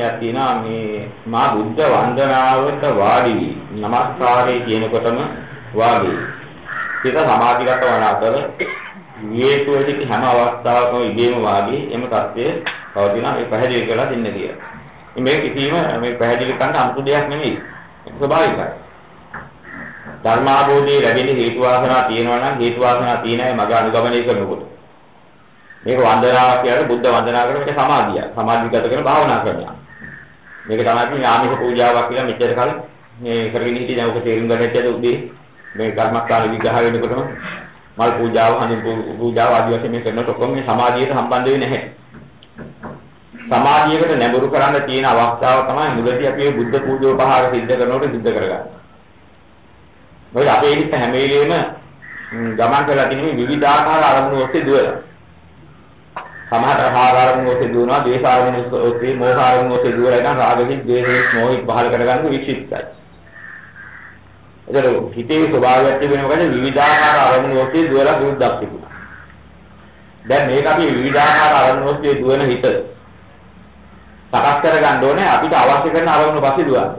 ප්‍රශ්නයක් තියෙනවා මේ මා බුද්ධ වන්දනාවට වාඩි වී নমස්කාරය කියනකොටම වාඩි සිත සමාධිගත වන අතර විවේකී වෙටි හැම අවස්ථාවකම ඉබේම වාඩි එම தත්ත්වය පවතින ඒ පැහැදිලි කරලා දෙන්න කියලා. මේ කිසිම මේ පැහැදිලි කරන්න අමුතු දෙයක් නෙමෙයි. ස්වභාවිකයි. ධර්මාභෝධයේ ලැබෙන හේතු වාසනා තියෙනවා නම් හේතු වාසනා තියෙනයි මග අනුගමනය කරනකොට. මේක වන්දනාවක් කියලා බුද්ධ වන්දනා කරන එක සමාධිය. සමාධිගත කරන භාවනා කරනවා. මේක තමයි ආමිෂ පූජාවක් කියලා මෙච්චර කල් මේ කරගෙන හිටිය දැන් ඔක තේරුම් ගන්න ඇත්තද උදේ මේ කර්මස්ථාන විග්‍රහ වෙනකොටම මල් පූජාව හඳින් පූජාව ආදී වශයෙන් මේ කරනකොට ඔක්කොම මේ සමාධියට සම්බන්ධ වෙන්නේ නැහැ. සමාධියකට නැඹුරු කරන්න තියෙන අවස්ථාව තමයි මුලදී අපි මේ බුද්ධ පූජෝපහාර සිද්ධ කරනකොට සිද්ධ කරගන්නේ. මොකද අපේ හිත හැම වෙලෙම ගමන් කරලා තියෙන විවිධාකාර අරමුණු ඔස්සේ දුවලා. සමහර ආකාරයන් ඔස්සේ දුවනවා, දේශ ආරමුණු ඔස්සේ, මෝහ ආරමුණු ඔස්සේ දුවලා ඉතින් රාගකින්, ද්වේෂයෙන්, මොහිත පහල කරගන්න විචිත්තයි. ඒතර හිතේ ස්වභාවයක් තිබෙන මොකද විවිධාකාර අරමුණු ඔස්සේ දුවලා බුද්ධක් තිබුණා. දැන් මේක අපි විවිධාකාර අරමුණු ඔස්සේ දුවන හිත සකස් කරගන්න ඕනේ අපිට අවශ්‍ය කරන අරමුණු පස්සේ දුවන්න.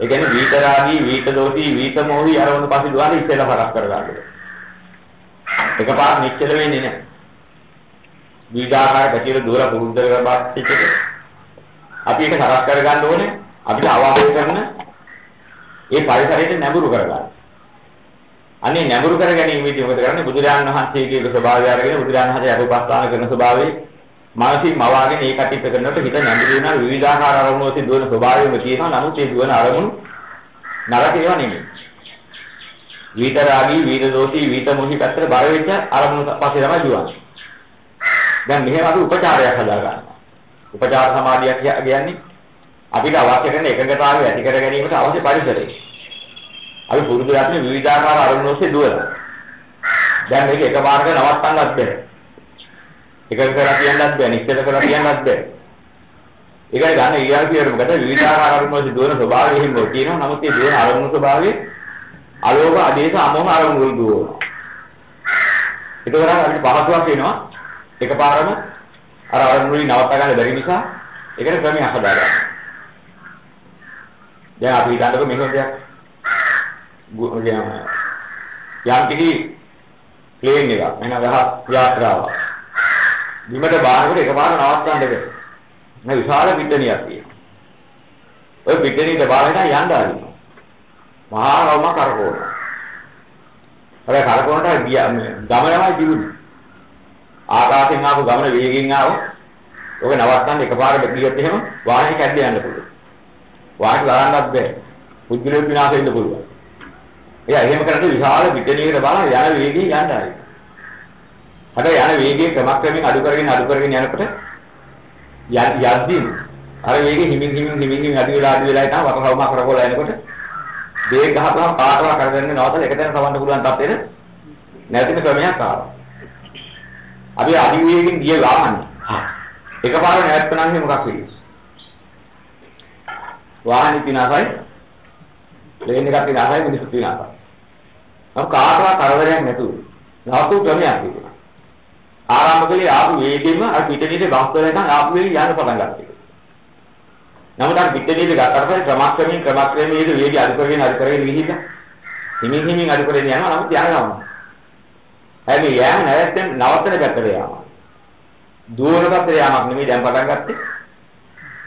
ඒ කියන්නේ වීතරාගී, වීත දෝෂී, වීත මොහි අරමුණු පස්සේ දුවන්න ඉස්සෙල්ලා සකස් කරගන්න ඕනේ. එකපාර නිශ්චල වෙන්නේ නැහැ. විවිධාකාර ගැටියට දුවලා පුරුද්ද කරපත් එක්ක අපි ඒක සකස් කරගන්න ඕනේ අපිට අවශ්‍ය කරන ඒ පරිසරයට නැඹුරු කරගන්න. අනේ නැඹුරු කර ගැනීමේදී මොකද කරන්නේ බුදුරජාණන් වහන්සේගේ ස්වභාවය අරගෙන බුදුරජාණන් වහන්සේ අරුපස්ථාන කරන ස්වභාවයේ මානසික මවාගෙන ඒ කටිප කරනකොට හිත නැඹුරු වෙනවා විවිධාකාර අරමුණු ඔස්සේ දුවන ස්වභාවයම තියෙනවා නමුත් ඒ දුවන අරමුණු නරක ඒවා නෙමෙයි. වීත රාගී වීත දෝෂී වීත මොහි පැත්තට බර වෙච්ච අරමුණු පස්සේ තමයි දුවන්නේ. දැන් මෙහෙම අපි උපචාරයක් හදා ගන්නවා. උපචාර සමාධියක් කියන්නේ අපිට අවශ්‍ය කරන එකඟතාවය ඇති කර ගැනීමට අවශ්‍ය පරිසරය. අපි පුරුදු යන්නේ විවිධාකාර අරමුණු ඔස්සේ දුවලා. දැන් මේක එකපාරට නවත්තන්නත් බැහැ. එකක කරලා කියන්නත් බැහැ, නිශ්චල කරලා කියන්නත් බැහැ. ඒකයි ගන්න ඊයල් කියන මොකද විවිධාකාර අරමුණු ඔස්සේ දුවන ස්වභාවය එහෙම තියෙනවා. නමුත් මේ දුවන අරමුණු ස්වභාවය අලෝභ, අදේශ, අමෝහ අරමුණු වල දුවනවා. ඒකවල අපිට පහසුවක් වෙනවා. එකපාරම අර අරමුණු වලින් නවත්ත ගන්න බැරි නිසා ඒකට ක්‍රමයක් හදාගන්න. දැන් අපි හිතන්නකො මෙහෙම දෙයක් යම් කිසි ප්ලේන් එකක් එන ගහ යාත්‍රාවක් බිමට බානකොට එකපාර නවත්තන්න බැහැ. මේ විශාල පිටණියක් තියෙනවා. ඔය පිටණියට බාගෙන යන්න ආරිනවා. මහා රවම කරකවනවා. අර කරකවනට ගමනමයි දිනුනේ. ආකාශයෙන් ආපු ගමන වේගෙන් ආව. ඔක නවත්තන්න එකපාරට ගියොත් එහෙම වාහනේ කැඩ යන්න පුළුවන්. වාහනේ ගලන්නත් බෑ. පුද්ගලයෙක් විනාශ වෙන්න පුළුවන්. එයා එහෙම කරද්දී විශාල පිටණියකට බලන යන වේගයෙන් යන්න ආරයි. අර යන වේගය ක්‍රමක්‍රමයෙන් අඩු කරගෙන අඩු කරගෙන යනකොට යද්දී අර වේගෙ හිමින් හිමින් හිමින් හිමින් අඩු වෙලා අඩු වෙලා යනවා වටරවම කරකෝලා යනකොට වේග ගහපුවම පාටවා කරගෙන නවතල එකතැන සවන්න පුළුවන් තත්ත්වෙට නැතින ක්‍රමයක් ආවා. අපි අඩු වේගෙන් ගිය වාහනේ. එකපාර නැවතුණාම මොකක් වෙන්නේ? වාහනේ විනාශයි. ප්ලේන් එකක් විනාශයි මිනිස්සු විනාශයි. අප කාටවත් කරදරයක් නැතුව නවතු ක්‍රමයක් තිබුණා. ආරම්භ කළේ ආපු වේගෙම අර පිටනිට බස් වල ඉඳන් ආපු වේගෙ යන්න පටන් ගත්තා. නමුත් අර පිටනිට ගත්තට පස්සේ ක්‍රමක්‍රමයෙන් ක්‍රමක්‍රමයෙන් මේක වේගය අඩු කරගෙන අඩු කරගෙන ගිහිල්ලා හිමින් හිමින් අඩු කරගෙන යනවා නමුත් යන ගමන. හැබැයි යෑම නැවැත්තෙන් නවත්තන පැත්තට යනවා. දුවන පැත්තට යamak නෙමෙයි දැන් පටන් ගත්තේ.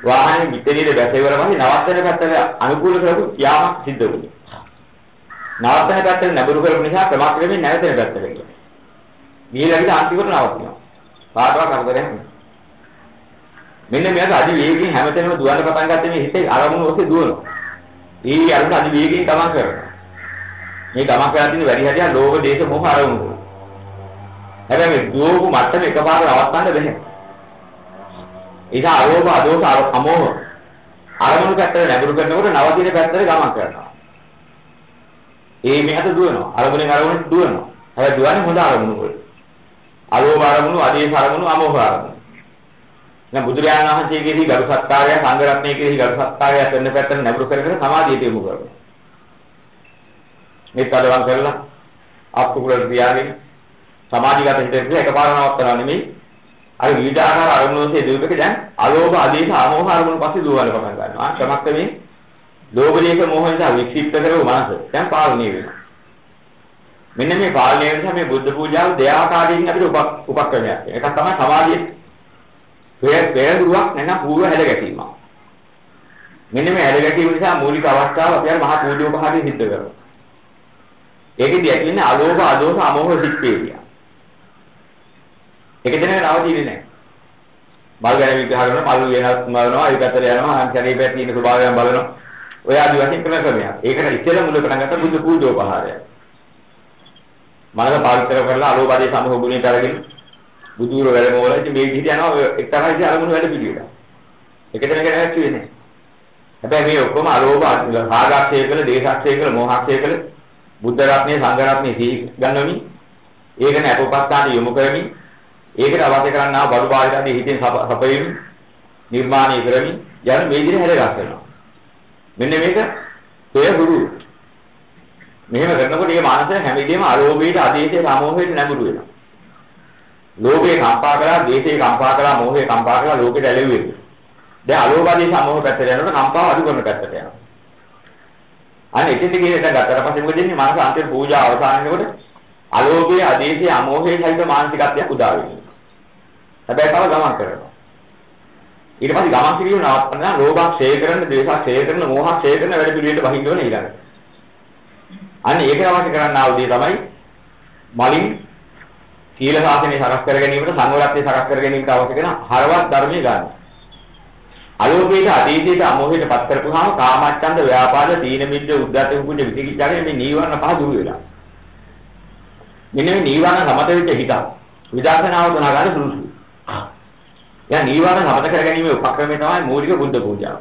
වාහනේ පිටනිට බැසෙවර වගේ නවත්තන පැත්තට අනුකූල කරපු යාමක් සිද්ධ වුණා. නවත්තන පැත්තට නැඹුරු කරපු නිසා ක්‍රමක්‍රමයෙන් නැවතෙන පැත්තට ගියා. ගිහලා ගිහලා අන්තිමට නවතිනවා. පාටවා කරදරයක් නෑ. මෙන්න මේක අදි වේගයෙන් හැමතැනම දුවන්න පටන් ගත්තේ මේ හිතේ අරමුණු ඔස්සේ දුවනවා. ඒ අරමුණ අදි වේගයෙන් ගමන් කරනවා. මේ ගමන් කරලා තියෙන වැඩි හරියක් ලෝභ දේශ මොහ අරමුණු. හැබැයි මේ දුවපු මට්ටම එකපාරට නවත්තන්න බැහැ. ඒක අරෝභ අදෝෂ අමෝහ අරමුණු පැත්තට නැඹුරු කරනකොට නවතින පැත්තට ගමන් කරනවා. ඒ මෙහාට දුවනවා. අරමුණෙන් අරමුණට දුවනවා. හැබැයි දුවන්නේ හොඳ අරමුණු වල. අලෝභ අරමුණු, අදේශ අරමුණු, අමෝහ අරමුණු. දැන් බුදුරජාණන් වහන්සේගේ ගරු සත්කාරය, සංඝ රත්නයේ කෙරෙහි ගරු සත්කාරය කරන පැත්තට නැඹුරු කරගෙන සමාධියට යොමු කරනවා. මේ පදවන් කරලා අප්පුකුලට තියාගෙන සමාධිගත හිතේ එකපාර නවත්තනවා නෙමෙයි අර විවිධාකාර අරමුණු ඔස්සේ දුවපෙක දැන් අලෝභ අධේශ අමෝහ අරමුණු පස්සේ දුවවල පටන් ගන්නවා. ක්‍රමක්‍රමයෙන් ලෝභ දේශ මොහ නිසා වික්ෂිප්ත කරව මනස දැන් පාලනය වෙනවා. මෙන්න මේ පාලනය නිසා මේ බුද්ධ පූජාව දෙආකාරයෙන් අපිට උපක්‍රමයක්. එකක් තමයි සමාධිය. පෙර පෙරදුවක් නැත්නම් පූර්ව හැද ගැටීමක්. මෙන්න මේ හැද ගැටීම නිසා මූලික අවස්ථාව අපි අර මහා පූජෝපහාරයෙන් සිද්ධ කරනවා. ඒකෙදි ඇතිවෙන්නේ අලෝභ අදෝස අමෝහ සිත්පේලිය. එක දිනක නවතින්නේ නැහැ. මල් ගැන විග්‍රහ කරනවා මල් වෙනස් මරනවා ඒ පැත්තට යනවා අන්තරේ පැත්තේ තියෙන ස්වභාවයන් බලනවා. ඔය ආදි වශයෙන් කරන ක්‍රමයක්. ඒකට ඉස්සෙල්ලා මුල පටන් ගත්ත බුද්ධ පූජෝපහාරය. මනස පාවිච්චි කරලා අලෝභාදී සමෝහ ගුණයට අරගෙන බුදුර වැඩමවල ඉතින් මේ විදිහට යනවා එක්තරා විදිහ අරමුණු වැඩ පිළිවෙල. එක දිනක නැති වෙන්නේ. හැබැයි මේ ඔක්කොම අලෝභ රාගක්ෂය කළ, දේශක්ෂය කළ, මොහක්ෂය කළ බුද්ධ රත්නයේ සංඝ රත්නයේ සී ගන්නවමින් ඒකනේ අපෝපස්ථාන යොමු කරමින් ඒකට අවශ්‍ය කරන්නා බඩු බාහිරදී හිතෙන් සපයමින් නිර්මාණය කරමින් යන මේ විදිහට හැදගස් කරනවා. මෙන්න මේක තේ ගුරු. මෙහෙම කරනකොට මේ මානසය හැම වෙලේම අලෝභයට, අදේශයට, අමෝහයට නැඹුරු වෙනවා. ලෝභේ කම්පා කරලා, දේශේ කම්පා කරලා, මෝහේ කම්පා කරලා ලෝකෙට ඇලෙන්නේ. දැන් අලෝභ ආදී සමෝහ පැත්තට යනකොට කම්පාව අඩු කරන පැත්තට යනවා. අනේ ඉතින් දිගේ දැන් ගත්තට පස්සේ මොකද වෙන්නේ? මානස අන්තිම පූජා අවසන් වෙනකොට අලෝභයේ, අදේශයේ, අමෝහයේ සහිත මානසිකත්වයක් උදා වෙනවා. හැබැයි තව ගමන් කරනවා. ඊට පස්සේ ගමන් කිරීම නවත්තන ලෝභක් ඡේ කරන, ද්වේෂක් ඡේ කරන, මෝහක් ඡේ කරන වැඩ පිළිවෙලට වහින්න ඕනේ ඊළඟට. අනේ ඒක අවශ්‍ය කරන්න ආවදී තමයි මලින් සීල සාසනය සකස් කර ගැනීමට සංවරත්වය සකස් කර ගැනීමට අවශ්‍ය කරන හරවත් ධර්මයේ ගන්න. අලෝභයට අතීතයට අමෝහයට පත් කරපුවාම කාමච්ඡන්ද ව්‍යාපාද තීන මිද්ද උද්ධත කුණ්‍ය විචිකිච්ඡාවේ මේ නීවරණ පහ දුරු වෙලා. මෙන්න මේ නීවරණ සමත වෙච්ච හිත විදර්ශනාව තුනා ගන්න සුදුසුයි. දැන් නීවරණ සමත කර ගැනීමේ උපක්‍රමය තමයි මූලික බුද්ධ පූජාව.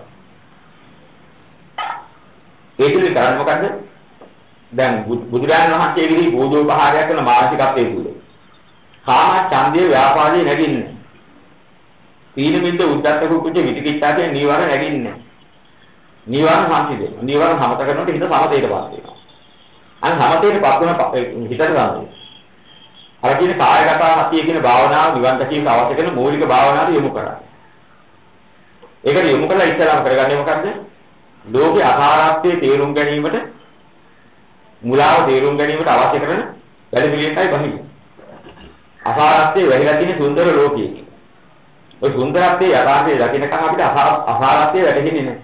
ඒක තුලින් කරන්නේ මොකද්ද? දැන් බුදුරජාණන් වහන්සේ විදිහේ බෝධෝපහාරයක් කරන මානසිකත්වයේ තුල. කාම ඡන්දේ ව්‍යාපාදේ නැගින්නේ. තීන මිද්ද උද්දත්ත කුච්ච විතිකිච්ඡාගේ නීවරණ නැගින්නේ. නීවරණ සංසිදේ. නීවරණ සමත කරනකොට හිත සමතේටපත් වෙනවා. අන්න සමතේටපත් වෙන හිතට ගන්නවා. අර කියන කායගත සතිය කියන භාවනාව නිවන් දැකීමට අවශ්‍ය කරන මූලික භාවනාවට යොමු කරා. ඒකට යොමු කරලා ඉස්සරහම කරගන්නේ මොකද්ද? ලෝකේ අකාරාර්ථයේ තේරුම් ගැනීමට මුලාව තේරුම් ගැනීමට අවශ්‍ය කරන වැඩ පිළිවෙලයි බහින්නේ. අකාරාර්ථයේ වැහිලා තියෙන සුන්දර ලෝකයේ. ওই සුන්දරත්වයේ යථාර්ථය දකින්නකම් අපිට අකාරාර්ථයේ වැටහෙන්නේ නැහැ.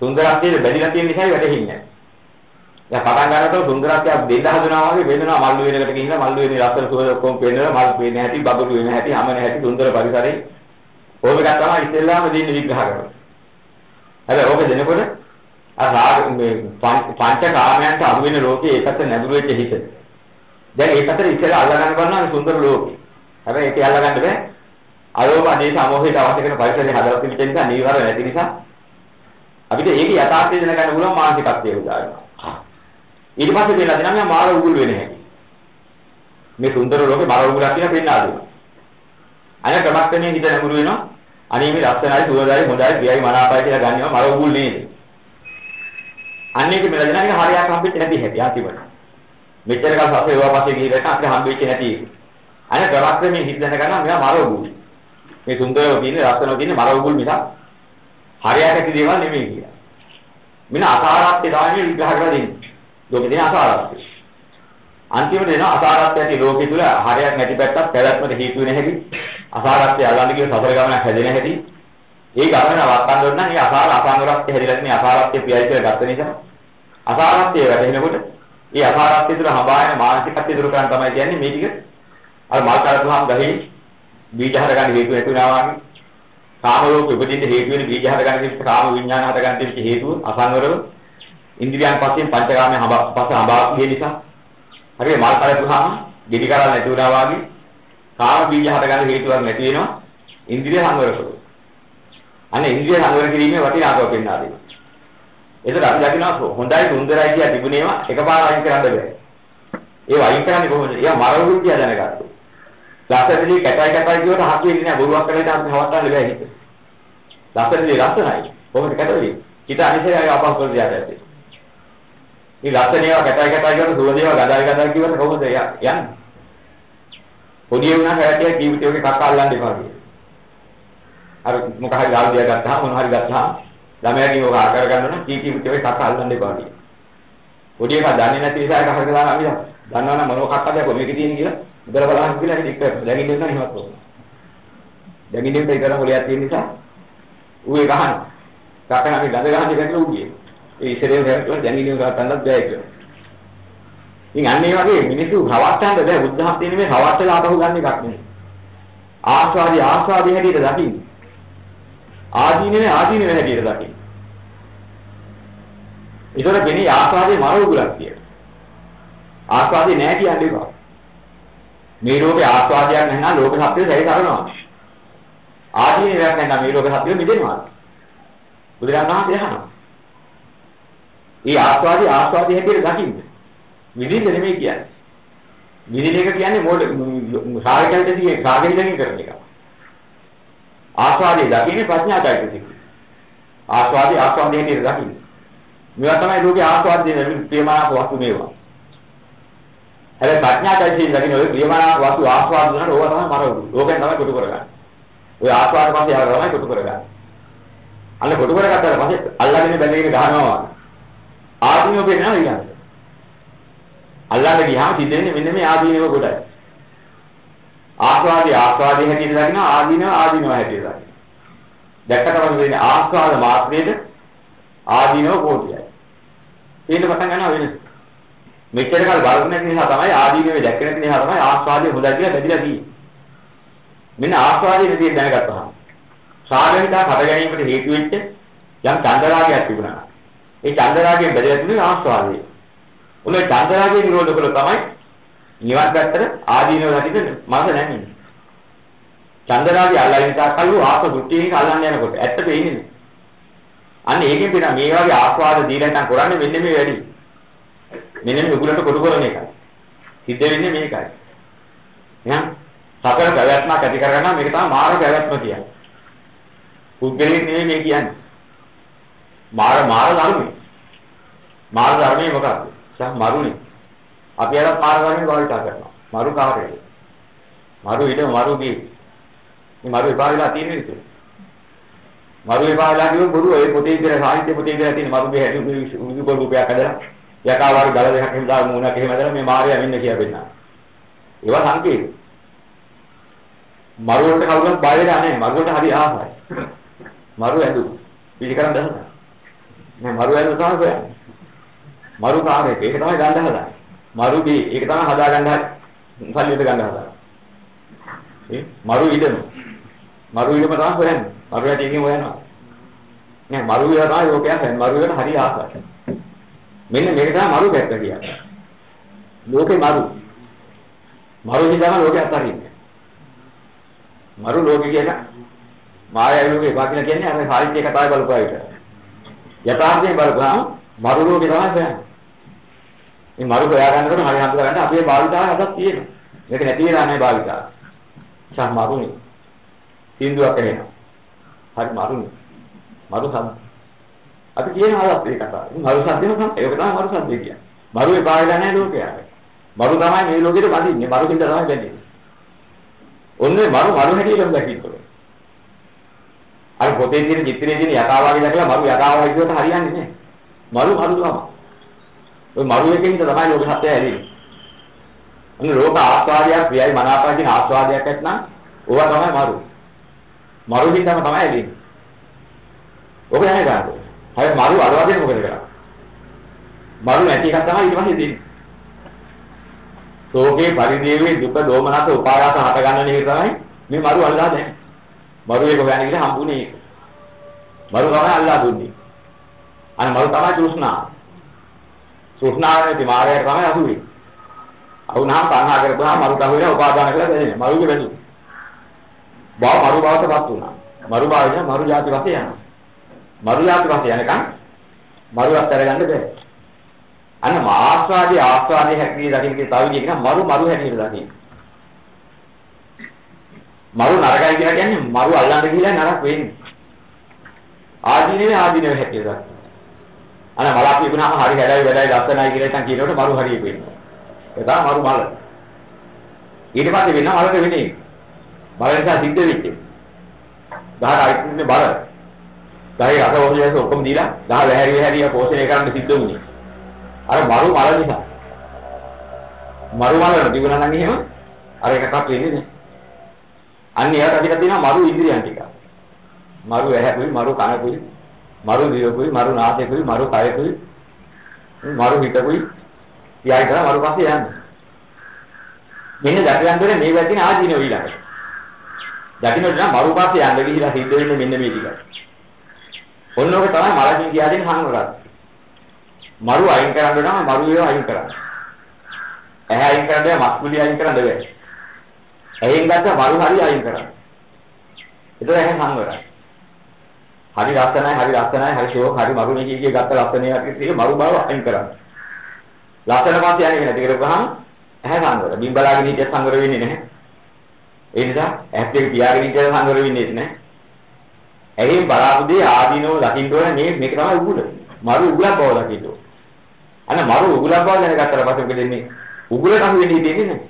සුන්දරත්වයේ බැඳිලා තියෙන නිසා වැටහෙන්නේ නැහැ. දැන් පටන් ගන්නකොට සුන්දරත්වයක් දෙන්න හදනවා වගේ වෙනවා මල්ලු වෙනකට ගිහිල්ලා මල්ලු වෙනේ රත්න සුවඳ ඔක්කොම පේනවා මල් පේන්නේ නැති බබළු වෙන හැටි හැම නැති සුන්දර පරිසරේ ඕක එකක් තමයි ඉස්සෙල්ලාම දෙන්නේ විග්‍රහ කරනවා හැබැයි ඕක දෙනකොට අර රාග මේ පංච කාමයන්ට අහු වෙන ලෝකේ ඒකට නැඹුරු වෙච්ච හිත. දැන් ඒකට ඉස්සෙල්ලා අල්ලගන්න බලනවා සුන්දර ලෝකේ. හැබැයි ඒක අල්ලගන්න බෑ. අයෝම අනේක අමෝහයට අවශ්‍ය කරන පරිසරේ හදලා තිබෙන නිසා නීවර නැති නිසා අපිට ඒක යථාර්ථය දැනගන්න පුළුවන් මානසිකත්වයේ උදාහරණ ඊට පස්සේ දෙලා දෙනවා මෙයා මාර උගුල් වෙන හැටි. මේ සුන්දර ලෝකේ මාර උගුලක් කියලා පෙන්නලා දෙනවා. අය ක්‍රමස්තනේ හිත නැඹුරු වෙනවා. අනේ මේ ලස්සනයි සුවඳයි හොඳයි ප්‍රියයි මනාපයි කියලා ගන්නවා මාර උගුල් නේද? අන්නේක මෙලා දෙනවා ඒක හරියට හම්බෙච්ච නැති හැටි අන්තිමට. මෙච්චර කල් පස්සේ ඒවා පස්සේ ගිහින් අපිට හම්බෙච්ච නැති. අය ක්‍රමස්තනේ හිත දැනගන්නවා මෙයා මාර උගුල්. මේ සුන්දරව තියෙන ලස්සනව තියෙන මාර උගුල් මිසක් හරියට ඇති දේවල් නෙමෙයි කියලා. මෙන්න අසාරත්වය තමයි විග්‍රහ කරලා දෙන්නේ. ලෝකේ තියෙන අසාරත්වය. අන්තිමට එන අසාරත්වය ඇති ලෝකේ තුල හරයක් නැති පැත්තක් පැවැත්මට හේතු වෙන හැටි අසාරත්වය අල්ලන්න කියන සතර ගමනක් හැදෙන හැටි. ඒ ගමන නවත්තන්න ඕන නම් ඒ අසාර අසංගරත්වය හැදිලා තියෙන අසාරත්වය පියයි කියලා ගත්ත නිසා අසාරත්වය වැටෙනකොට ඒ අසාරත්වය තුල හඹායන මානසිකත්වය දුරු කරන්න තමයි කියන්නේ මේ ටික. අර මල් කරතුහම ගහේ බීජ හර ගන්න හේතු නැති වෙනවා වගේ. කාම ලෝක උපදින්න හේතු වෙන බීජ හර ගන්න කාම විඥාන හර ගන්න හේතුව අසංවරව ඉන්ද්‍රියයන් පස්සේ පංචකාමයේ හඹ පස්සේ හඹා ගිය නිසා හරියට මල් කලපුවාම ගෙඩි කරල් නැති වුණා වගේ කාම බීජ හට ගන්න හේතුවක් නැති වෙනවා ඉන්ද්‍රිය සංවර කරනවා. අනේ ඉන්ද්‍රිය සංවර කිරීමේ වටිනාකම පෙන්වා දෙනවා. ඒකට අපි දකිනවා හොඳයි සුන්දරයි කියලා තිබුණේම එකපාර අයින් කරන්න බෑ. ඒ වයින් කරන්නේ කොහොමද? ඒවා මරවුරු කියලා දැනගත්තා. ලස්සනදී කැටයි කැටයි කියවට හකියෙන්නේ නෑ බොරුවක් කරලා අපි හවත්තන්න බෑ හිත. ලස්සනදී ලස්සනයි. කොහොමද කැටවෙන්නේ? හිත අනිසරයි අපහසු කරලා යන්නේ. මේ ලස්සන ඒවා කැටයි කැටයි කියන සුවඳ ඒවා ගදායි ගදායි කියවට කොහොමද යන්නේ? පොඩි වුණා හැටිය ජීවිතේ කක්ක අල්ලන්න එපා කියලා. අර මොකක් හරි ගාල් දියා ගත්තාම මොන හරි ගත්තාම ළමයාගේ ඔක ආකාර ගන්න නම් කී කී විතරේ කක්ක අල්ලන්න එපා කියලා. පොඩි එකා දන්නේ නැති නිසා ඒක හරියට දාන අපි දන්නවනම් මොනව කක්කද කො මේකේ තියෙන කියලා ඉතල බලන්න කියලා ඒක දැන් ඉන්න නම් එහෙමත් ඕන. දැන් ඉන්න එක කරා මොලයක් තියෙන නිසා ඌ ඒක අහන. කක්කන අපි ගඳ ගහන්නේ කියලා ඌ ගියේ. ඒ ඉස්සරේ හැරෙන්න දැන් ඉන්න එක ගන්නත් බෑ කියලා. ඉතින් අන්න ඒ වගේ මිනිස්සු රවට්ටන්න බෑ බුද්ධහත් තියෙන මේ රවට්ටලා අපහු ගන්න එකක් නෙමෙයි. ආස්වාදී ආස්වාදී හැටියට දකින්න. ආදීනේ ආදීනේ හැටියට දකින්න. ඒතර කෙනේ ආස්වාදේ මරෝගුලක් කියලා. ආස්වාදේ නෑ කියන්නේ බා. මේ ලෝකේ ආස්වාදයක් නැහැ නම් ලෝක සත්‍යය සැරි කරනවා. ආදීනේ වැඩක් නැහැ මේ ලෝක සත්‍යය මිදෙනවා. බුදුරජාණන් වහන්සේ අහනවා. ඒ ආස්වාදී ආස්වාදී හැටියට දකින්න. විදිහට නෙමෙයි කියන්නේ. විදිහ එක කියන්නේ මොඩ සාගරිකයට තියෙන සාගරිකයෙන් කරන එක. ආස්වාදී දකින්නේ ප්‍රඥාචෛතසික. ආස්වාදී ආස්වාදී හැටියට දකින්නේ. මේවා තමයි ලෝකේ ආස්වාදී දෙන ප්‍රේමානක වස්තු මේවා. හැබැයි ප්‍රඥාචෛතසික දකින්න ඔය ප්‍රේමානක වස්තු ආස්වාද කරනකොට ඕවා තමයි මරවු. ලෝකෙන් තමයි කොටු කරගන්නේ. ඔය ආස්වාද පස්සේ ආව තමයි කොටු කරගන්නේ. අන්න කොටු කරගත්තාට පස්සේ අල්ලගෙන බැඳගෙන ගහනවා. ආදීනෝ පේනවා ඊළඟට. අල්ලන්න ගියාම සිදෙන්නේ මෙන්න මේ ආදීනව කොටයි. ආස්වාදී ආස්වාදී හැටියට දකින්න ආදීනව ආදීනව හැටියට දකින්න. දැක්කම වෙන්නේ ආස්වාද මාත්‍රයේද ආදීනව කෝටියයි. තේින්න පටන් ගන්නවා වෙනස. මෙච්චර කල් බලන්නේ නැති නිසා තමයි ආදීනවේ දැක්කේ නැති නිසා තමයි ආස්වාදයේ හොඳයි කියලා බැඳිලා තියෙන්නේ. මෙන්න ආස්වාදයේ නැති දැනගත්තාම සාගරිකා කඩ ගැනීමට හේතු වෙච්ච යම් චන්දරාගයක් තිබුණා. ඒ චන්දරාගයෙන් බැඳලා තිබුණේ ආස්වාදයේ. උනේ චන්දරාගයේ නිරෝධ කළ තමයි නිවන් පැත්තට ආදීනව දකින්න මනස නැන්නේ. චන්දරාගය අල්ලගෙන තාකල්ලු ආප දුට්ටියක අල්ලන්න යනකොට ඇත්ත පේන්නේ නැහැ. අන්න ඒකෙන් පිට මේ වගේ ආස්වාද දීලා නැත්නම් කරන්නේ මෙන්න මේ වැඩි. මෙන්න මේ උගලට කොටු කරන එකයි. සිද්ධ වෙන්නේ මේකයි. එහෙනම් සතර පැවැත්මක් ඇති කරගන්නවා මේක තමයි මාර්ග පැවැත්ම කියන්නේ. පුද්ගලයෙක් නෙමෙයි මේ කියන්නේ. මාර මාර ධර්මයි. මාර ධර්මයේ මොකක්ද? සහ මරුනේ. අපි අර මාර ධර්මයේ භාවිත කරනවා. මරු කාර්යය. මරු ඊට මරුගේ. මේ මරු විපාකලා තියෙන්නේ නේද? මරු විපාකලා කියව බොරු ඒ පොතේ ඉතර සාහිත්‍ය පොතේ ඉතර තියෙන මරුගේ හැටි උදුකො රූපයක් හදලා යකාවාරි ගල දෙකක් එහෙම දාලා මූණක් එහෙම හදලා මේ මාර්යා මෙන්න කියලා පෙන්නනවා. ඒවා සංකේත. මරු වලට කවුරුත් බය වෙලා නැහැ. මරුවට හරි ආසයි. මරු ඇඳු. පිළිකරන් දැනුණා. මේ මරු ඇඳු තමයි හොයන්නේ. මරු කාමයක ඒක තමයි ගන්න හදන්නේ. මරු දී ඒක තමයි හදා ගන්න හදන්නේ. පල්ලියට ගන්න හදන්නේ. ඒ මරු ඉදම. මරු ඉදම තමයි හොයන්නේ. මරු ඇටි එකෙන් හොයනවා. නෑ මරු විලා තමයි ලෝකයක් හොයන්නේ. මරු වලට හරි ආසයි. මෙන්න මේක තමයි මරු පැත්ත කියන්නේ. ලෝකේ මරු. මරු හිතම ලෝකයක් අතරින්නේ. මරු ලෝකේ කියන මායя ලෝකේ වාකින කියන්නේ අර සාහිත්‍ය කතාවේ බලපුවා විතර. යථාර්ථයෙන් බලපුවාම මරු ලෝකේ තමයි හොයන්නේ. මේ මරු හොයා ගන්නකොට හරි හඳුනා ගන්න අපේ භාවිතාව හදක් තියෙනවා. මේක නැති වෙලා නැහැ භාවිතාව. සම් මරුනේ. සින්දුවක් එහෙනම්. හරි මරුනේ. මරු සම්. අපි කියන හදක් ඒ කතාව. මරු සද්දේම තමයි. ඒක තමයි මරු සද්දේ කියන්නේ. මරුවේ භාවිතා නැහැ ලෝකයට. මරු තමයි මේ ලෝකෙට බඳින්නේ. මරු කින්ද තමයි බැඳින්නේ. ඔන්නේ මරු මරු හැටියටම දැකින්න ඕනේ. අර පොතේ තියෙන චිත්‍රයේ තියෙන යථාවාදී දැකලා මරු යථාවාදී කියවට හරියන්නේ නැහැ. මරු මරු තමයි. ඔය මරු එකකින් තමයි ලෝක සත්‍යය ඇලෙන්නේ. අන්න ලෝක ආස්වාදයක් ප්‍රියයි මනාපයි කියන ආස්වාදයක් ඇත්නම් ඕවා තමයි මරු. මරු හින්දාම තමයි ඇලෙන්නේ. ඔබ යන්නේ ගන්න. හැබැයි මරු අරවදින මොකද කරන්නේ? මරු නැති එකක් තමයි ඊට පස්සේ දෙන්නේ. ශෝකේ පරිදේවේ දුක දෝමනස උපායාස හට ගන්න නේද තමයි මේ මරු අල්ලා දැන්. මරු එක හොයන්නේ කියලා හම්බුනේ ඒක. මරු තමයි අල්ලා දුන්නේ. අනේ මරු තමයි තෘෂ්ණා. තෘෂ්ණාවේ මායයට තමයි අහුවේ. අහුනහම තණ්හා කරපුවාම මරු කහුවේ උපාදාන කරලා දෙන්නේ. මරුගේ වැදු. බව මරු බවටපත් වුණා. මරු බව මරු જાති වශයෙන් යනවා. මරු જાති වශයෙන් යනකම් මරු අත්තර ගන්න බැහැ. අන්න ආස්වාදී ආස්වාදී හැටියට දකින්න තව විදිහකින් මරු මරු හැටියට දකින්න. මරු නරකයි කියලා කියන්නේ මරු අල්ලන්න ගිහලා නරක වෙන්නේ. ආදීනේ ආදීනේ හැටියට දකින්න. අන්න මලක් තිබුණාම හරි හැඩයි වැඩයි ලස්සනයි කියලා ඉතින් කියනකොට මරු හරිය වෙන්නේ. ඒ තමයි මරු මල. ඊට පස්සේ වෙන මලට වෙන්නේ. බල නිසා සිද්ධ වෙච්ච. ගහට අයිතින්නේ බල. ගහේ රස ඕජස් ඔක්කොම දීලා ගහ වැහැරි වැහැරි පෝෂණය කරන්න සිද්ධ වුණේ. අර මරු මල නිසා. මරු මල තිබුණා නම් එහෙම අර එකක්වත් වෙන්නේ නැහැ. අන්න ඒකට ටිකක් තියෙනවා මරු ඉන්ද්‍රියන් ටික. මරු ඇහැකුයි මරු කනකුයි මරු දිවකුයි මරු නාසයකුයි මරු කයකුයි මරු හිතකුයි ඊයයි කරා මරු පස්සේ යන්නේ. මෙන්න දැකයන් දෙන්නේ මේ වැදින ආදීන ඊළඟට. දකින්නට නම් මරු පස්සේ යන්න ගිහිලා සිද්ධ වෙන්නේ මෙන්න මේ ටික. ඔන්නෝක තමයි මලකින් කියාදෙන හංගරත්. මරු අයින් කරන්න නම් මරු ඒවා අයින් කරන්න. ඇහැ අයින් කරන්න බෑ මස්කුලිය අයින් කරන්න බෑ. ඇහෙන් ගත්ත මරු හරි අයින් කරන්න. ඒතර ඇහැ සංවරයි. හරි ලස්සනයි හරි ලස්සනයි හරි ෂෝක් හරි මරු නේ කිය ගත්ත ලස්සනේ හරි මරු බව අයින් කරන්න. ලස්සන පස්සේ යන්නේ නැති කරපුවාම ඇහැ සංවර. බිම් බලාගෙන හිටිය සංවර වෙන්නේ නැහැ. ඒ නිසා ඇස් දෙක පියාගෙන හිටිය සංවර වෙන්නේ නැහැ. ඇහෙන් බලාපොදී ආදීනෝ දකින්න ඕනේ මේ මේක තමයි උගුල. මරු උගලක් බව දකින්න ඕනේ. අන්න මරු උගලක් බව දැනගත්තට පස්සේ මොකද වෙන්නේ? උගුලට අහු වෙන්නේ දෙන්නේ නැහැ.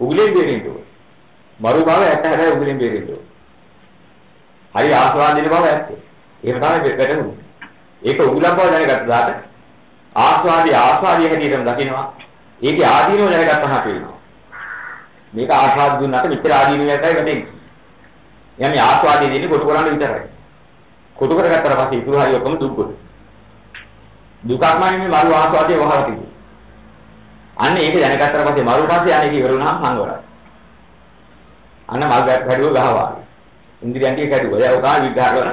උගුලෙන් දෙන්නේ ඕනේ. මරු බව ඇත්ත හැබැයි උගලෙන් බේරෙන්න ඕන. හරි ආස්වාදින බව ඇත්ත. ඒක තමයි වැටෙන්නේ. ඒක උගලක් බව දැනගත්තාට ආස්වාදී ආස්වාදිය හැටියටම දකිනවා. ඒකේ ආදීනව දැනගත්තාම පේනවා. මේක ආස්වාද දුන්නාට මෙච්චර ආදීනවයයි වැටෙන්නේ. යන්නේ ආස්වාදී දෙන්නේ කොටු කරන්න විතරයි. කොටු කරගත්තට පස්සේ ඉතුරු හරිය ඔක්කොම දුක්ගොඩ. දුකක්ම නෙමෙයි මරු ආස්වාදයේ වහලා තිබුණේ. අන්න ඒක දැනගත්තට පස්සේ මරු පස්සේ අනේක ඉවර වුණාම සංවරයි. අන්න මල් ගැඩුව ගහවා. ඉන්ද්‍රියන් ටික කැඩුවා. ඒක කාය විග්‍රහ කරන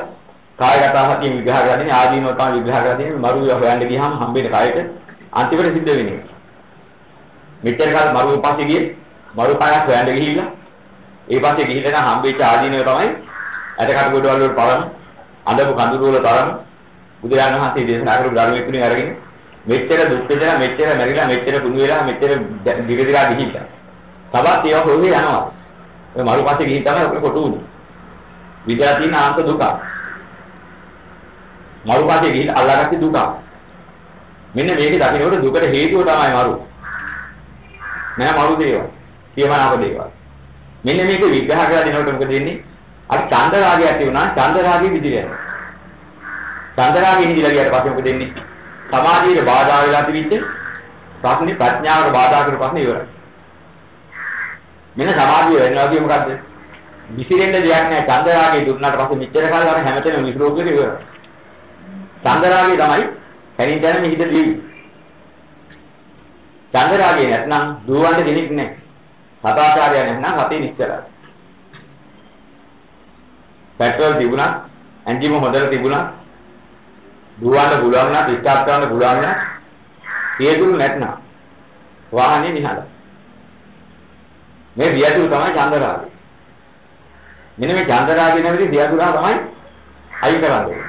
කායගත සතිය විග්‍රහ කරන්නේ ආදීනව තමයි විග්‍රහ කරන්නේ මරුව හොයන්න ගියාම හම්බෙන කායට අන්තිමට සිද්ධ වෙන්නේ. මෙච්චර කාල මරුව පස්සේ ගියේ මරු කායක් හොයන්න ගිහිල්ලා ඒ පස්සේ ගිහිල්ලා නම් හම්බෙච්ච ආදීනව තමයි ඇටකට ගොඩවල් වල පරම අඳපු කඳුළු වල තරම බුදුරජාණන් වහන්සේ දේශනා කරපු ධර්මයේ තුලින් අරගෙන මෙච්චර දුක් විඳලා මෙච්චර මැරිලා මෙච්චර කුණු වෙලා මෙච්චර දිගදිගා ගිහිල්ලා. තවත් ඒවා හොයේ යනවා. ඔය මරු පස්සේ ගිහින් තමයි ඔක කොටු උනේ. විදලා තියෙන ආන්ත දුක. මරු පස්සේ ගිහින් අල්ලාගත්තේ දුක. මෙන්න මේක දකින්නකොට දුකට හේතුව තමයි මරු. නෑ මරු දේවල්. කියමනාප දේවල්. මෙන්න මේක විග්‍රහ කරලා දෙනකොට මොකද වෙන්නේ? අර චන්ද රාගය ඇති වුණා චන්ද රාගය විදිහට යනවා. චන්ද රාගය හිඳිලා ගියාට පස්සේ මොකද වෙන්නේ? සමාධියට බාධා වෙලා තිබිච්ච ප්‍රශ්නේ ප්‍රඥාවට බාධා කරන ප්‍රශ්නේ ඉවරයි. මෙන්න සමාධිය වෙනවා කියේ මොකද්ද? විසිරෙන්න දෙයක් නැහැ. චන්දරාගය දුන්නාට පස්සේ මෙච්චර කාලෙ අර හැමතැනම විසිරෝග්ගෙට ඉවරයි. චන්දරාගය තමයි හැරින් දැන මිහිද දීවි. චන්දරාගය නැත්නම් දුවන්න දෙනෙක් නැහැ. සදාචාරය නැත්නම් රටේ නිශ්චලයි. පෙට්‍රල් තිබුණා, එන්ජිම හොදලා තිබුණා. දුවන්න පුළුවන් නම් රිස්ටාර්ට් කරන්න පුළුවන් නම් හේතුළු නැත්නම් වාහනේ නිහඬයි. මේ වියතුරු තමයි චන්දරාගය. මෙන්න මේ චන්දරාගය නැමැති වියතුරා තමයි අයින් කරන්නේ.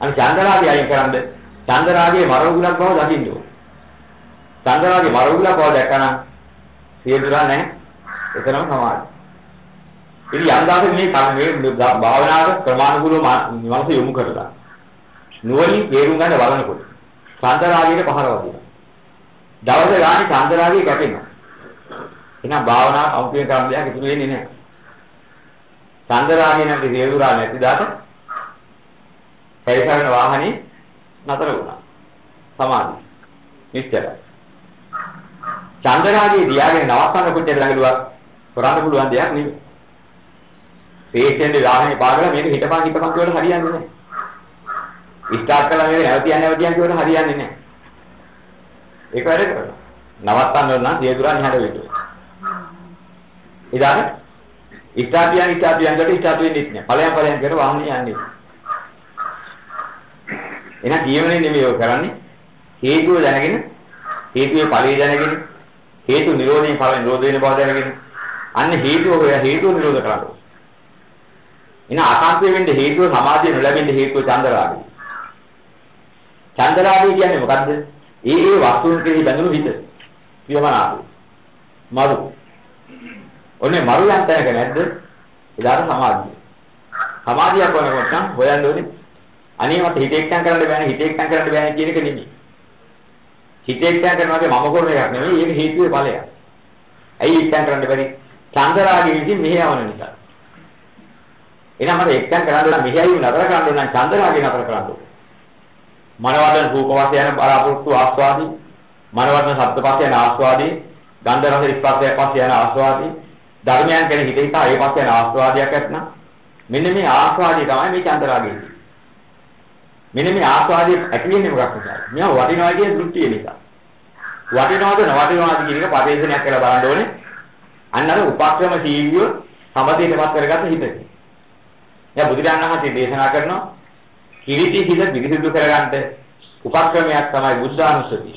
අනේ චන්දරාගය අයින් කරන්නේ චන්දරාගයේ මරෝගුණක් බව දකින්න ඕනේ. චන්දරාගයේ මරෝගුණක් බව දැක්කනම් වියතුරා නැහැ. එතනම සමාධි. ඉතින් යන්දාස මේ මේ භාවනාවට ක්‍රමානුකූලව මනස යොමු කරලා නුවණින් තේරුම් ගන්න බලනකොට චන්දරාගයේ පහර වදිනවා. දවස ගානේ චන්දරාගය කැපෙනවා. එහෙනම් භාවනා අමුතුවෙන් කරන්න දෙයක් ඉතුරු වෙන්නේ නැහැ. චන්දරාගේ නැති හේතුරා නැති දාට පරිසරන වාහනේ නතර වුණා. සමාධි. නිශ්චලයි. චන්දරාගේ දියාගෙන නවත්තන්න කොච්චර ළඟලුවක් කරන්න පුළුවන් දෙයක් නෙමෙයි. පේෂන්ට් වාහනේ පාගලා මේක හිටපන් හිටපන් කියවල හරියන්නේ නැහැ. ස්ටාර්ට් කළා මේක නැවතියන් නැවතියන් කියවල හරියන්නේ නැහැ. ඒක වැඩ කරනවා. නවත්තන්න ඕන නම් හේතුරා නිහඬ වෙන්න. ඉදාන ඉස්තාපියන් ඉස්තාපියන්කට ඉස්තාපි වෙන්නේ නැහැ. ඵලයන් ඵලයන් කර වාහනේ යන්නේ. එහෙනම් ජීවනේ නෙමෙයි ඔය කරන්නේ. හේතුව දැනගෙන හේතුවේ ඵලය දැනගෙන හේතු නිරෝධයෙන් ඵල නිරෝධ වෙන බව දැනගෙන අන්න හේතුව හොය හේතුව නිරෝධ කරනවා. එහෙනම් අකාන්තය වෙන්න හේතුව සමාධිය නොලැබෙන්න හේතුව චන්දරාගය. චන්දරාගය කියන්නේ මොකද්ද? ඒ ඒ වස්තුන් කෙරෙහි බැඳුණු හිත. ප්‍රියමනාපය. මරු ඔන්නේ මරු යන් තැනක නැද්ද? එදාට සමාධිය. සමාධියක් වනකොට නම් හොයන්න ඕනේ. අනේ මට හිත එක්කන් කරන්න බෑනේ හිත එක්කන් කරන්න බෑනේ කියන එක නෙමෙයි. හිත එක්කන් කරනවාගේ මම කරන එකක් නෙමෙයි ඒක හේතුවේ ඵලයක්. ඇයි එක්කන් කරන්න බැරි? චන්දරාගයේ විසින් මෙහෙයවන නිසා. එහෙනම් මට එක්කන් කරන්න නම් මෙහෙයයි නතර කරන්න නම් චන්දරාගේ නතර කරන්න ඕනේ. මනවදන රූප වශයෙන් බලාපොරොත්තු ආස්වාදී, මනවදන ශබ්ද පස්සේ යන ආස්වාදී, ගන්ධ රස ස්පර්ශය පස්සේ යන ආස්වාදී, ධර්මයන් ගැන හිත හිතා ඒ පස්සේ යන ආස්වාදයක් ඇත්නම් මෙන්න මේ ආස්වාදී තමයි මේ චන්දරාගේ. මෙන්න මේ ආස්වාදයේ ඇති වෙන්නේ මොකක් නිසාද? මේවා වටිනවා කියන දෘෂ්ටිය නිසා. වටිනවද නවටිනවද කියන එක පරිශීලනයක් කරලා බලන්න ඕනේ. අන්න අර උපක්‍රම ජීවිය සමතේටපත් කරගත්ත හිතේ. දැන් බුදුරජාණන් වහන්සේ දේශනා කරනවා කිරිටි හිත පිරිසිදු කරගන්න උපක්‍රමයක් තමයි බුද්ධානුස්සතිය.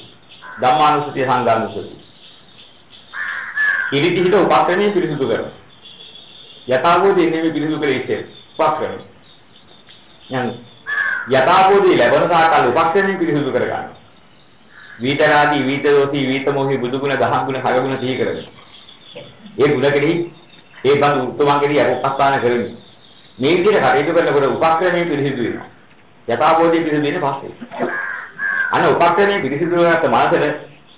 ධම්මානුස්සතිය සංඝානුස්සතිය. කිරිටි හිත උපක්‍රමයෙන් පිරිසිදු කරනවා. යථාභූතයෙන් නෙමෙයි පිරිසිදු කරේ ඉන්නේ උපක්‍රමය. යන් යථාභූතී ලැබෙන සාකල් උපක්‍රමයෙන් පිරිසිදු කරගන්නවා. වීතරාදී වීතදෝසී වීතමෝහි බුදුගුණ දහම්ගුණ හයගුණ සිහි කරගන්න. ඒ ගුණ කෙරෙහි ඒ බඳු උතුමන් කෙරෙහි අපස්ථාන කරමි. මේ විදිහට කටයුතු කරනකොට උපක්‍රමයේ පිළිසිදු වෙනවා. යථාභෝධය පිළිසිදු වෙන්නේ පස්සේ. අන්න උපක්‍රමයේ පිළිසිදු වෙනත් මානසට